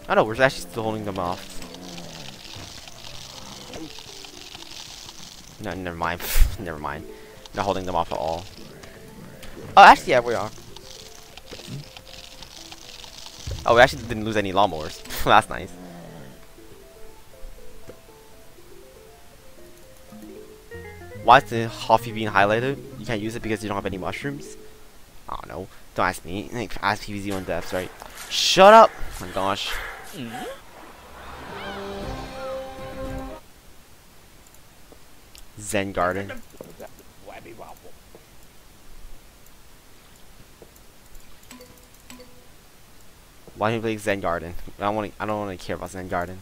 I know, we're actually still holding them off. No, never mind. never mind. Not holding them off at all. Oh, actually, yeah, we are. Oh, we actually didn't lose any lawnmowers. That's nice. Why is the coffee being highlighted? You can't use it because you don't have any mushrooms? I don't know. Don't ask me. Ask PVZ on devs, right? Shut up! Oh my gosh. Mm-hmm. Zen Garden. Why do you play Zen Garden? I don't want to. I don't want to care about Zen Garden.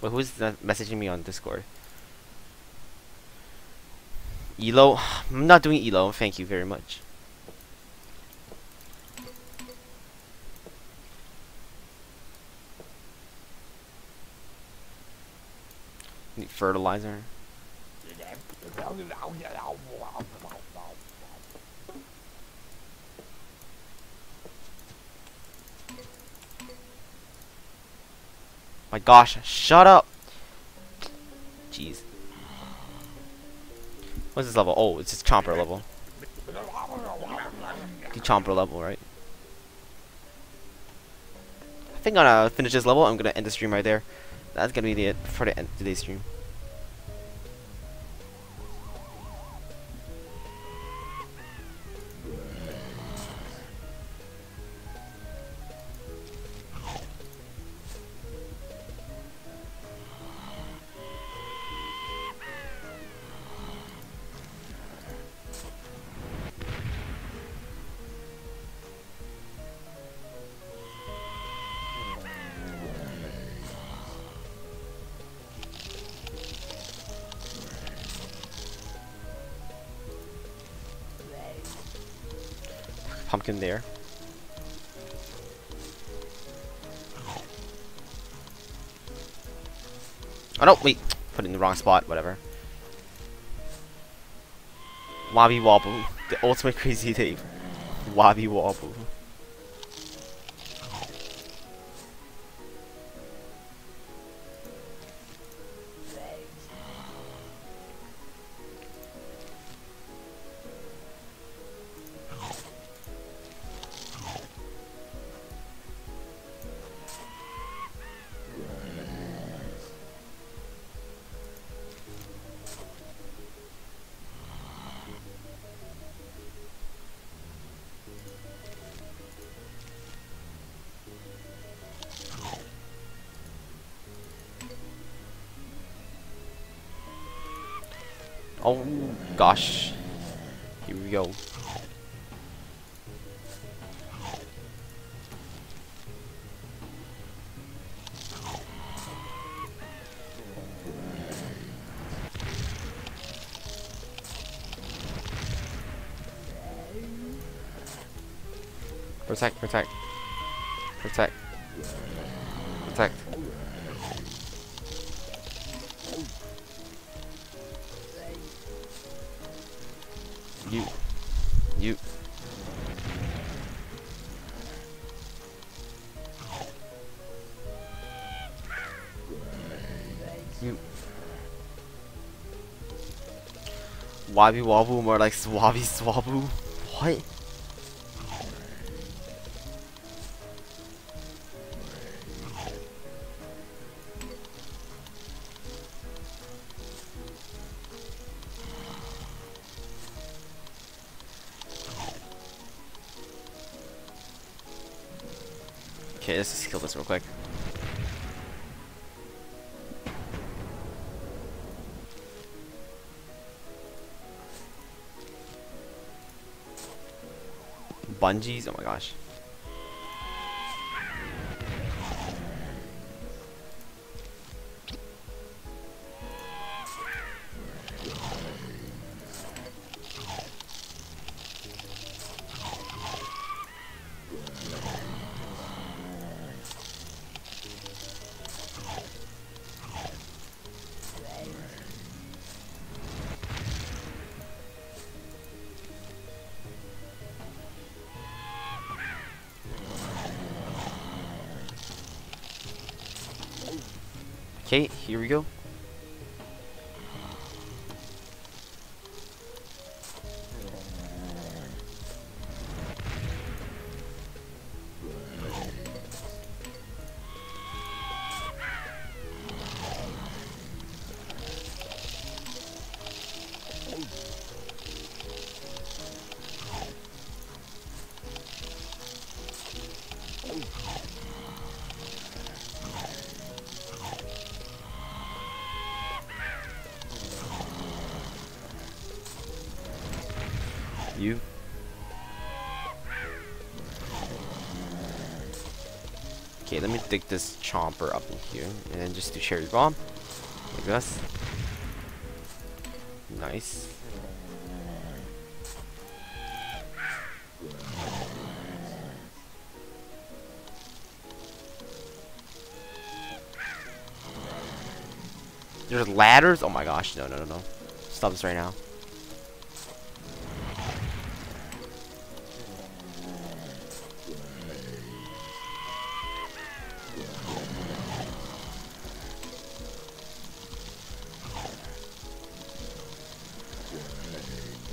Wait, who's messaging me on Discord? Elo? I'm not doing Elo. Thank you very much. Fertilizer. My gosh, shut up! Jeez. What's this level? Oh, it's just Chomper level. The Chomper level, right? I think I'm gonna uh, finish this level. I'm gonna end the stream right there. That's gonna be the for the end of today's stream. Pumpkin there. Oh no, wait. Put it in the wrong spot, whatever. Wobby Wobble. The ultimate crazy Dave. Wobby Wobble. Gosh. Here we go. Protect, protect. Protect. Wobby wobble more like swabby swaboo. What? Okay, let's just kill this real quick. Bungees. Oh my gosh. Dig this chomper up in here and then just do cherry bomb. Like this. Nice. There's ladders? Oh my gosh, no, no, no, no. Stop this right now.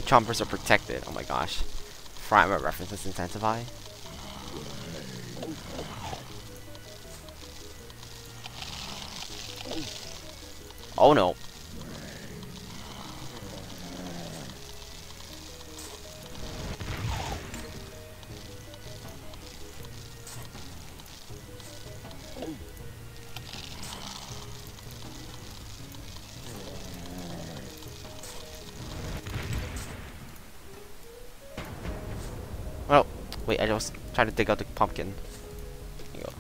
Chompers are protected. Oh my gosh. Primer references intensify. Oh no. Was to dig out the pumpkin. There you go.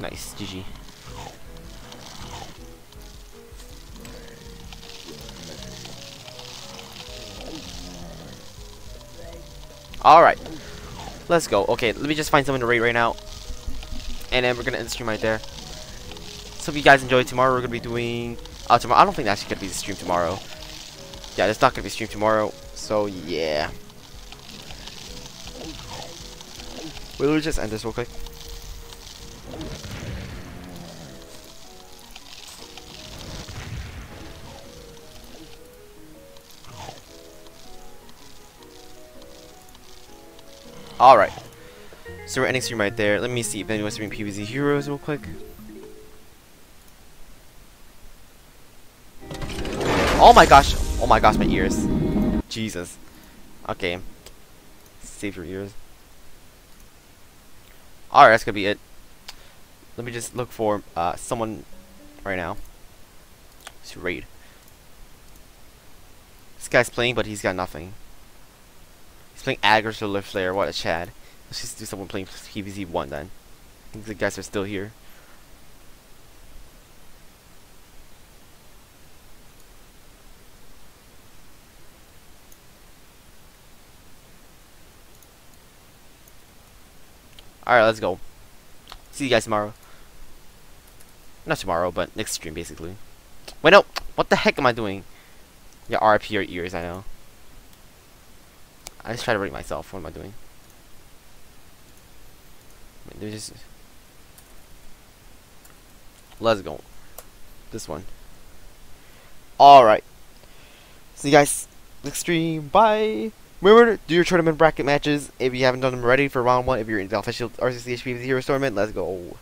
Nice, GG. Alright. Let's go. Okay, let me just find someone to rate right now. And then we're gonna end the stream right there. So if you guys enjoy tomorrow, we're gonna be doing uh tomorrow I don't think that's actually gonna be the stream tomorrow. Yeah, it's not gonna be stream tomorrow. So yeah. We'll just end this real quick. Alright. So we're ending stream right there. Let me see if anyone's doing PvZ Heroes real quick. Oh my gosh. Oh my gosh, my ears. Jesus. Okay. Save your ears. Alright, that's gonna be it. Let me just look for uh, someone right now to raid. This guy's playing, but he's got nothing. He's playing Aggressor Lift Flare. What a Chad. Let's just do someone playing PvZ 1 then. I think the guys are still here. Alright, let's go. See you guys tomorrow. Not tomorrow, but next stream, basically. Wait, no! What the heck am I doing? Yeah, RP your ears, I know. I just try to rate myself. What am I doing? Just... Let's go. This one. Alright. See you guys next stream. Bye! Remember do your tournament bracket matches if you haven't done them already for round one. If you're in the official RCCHP Heroes tournament, let's go.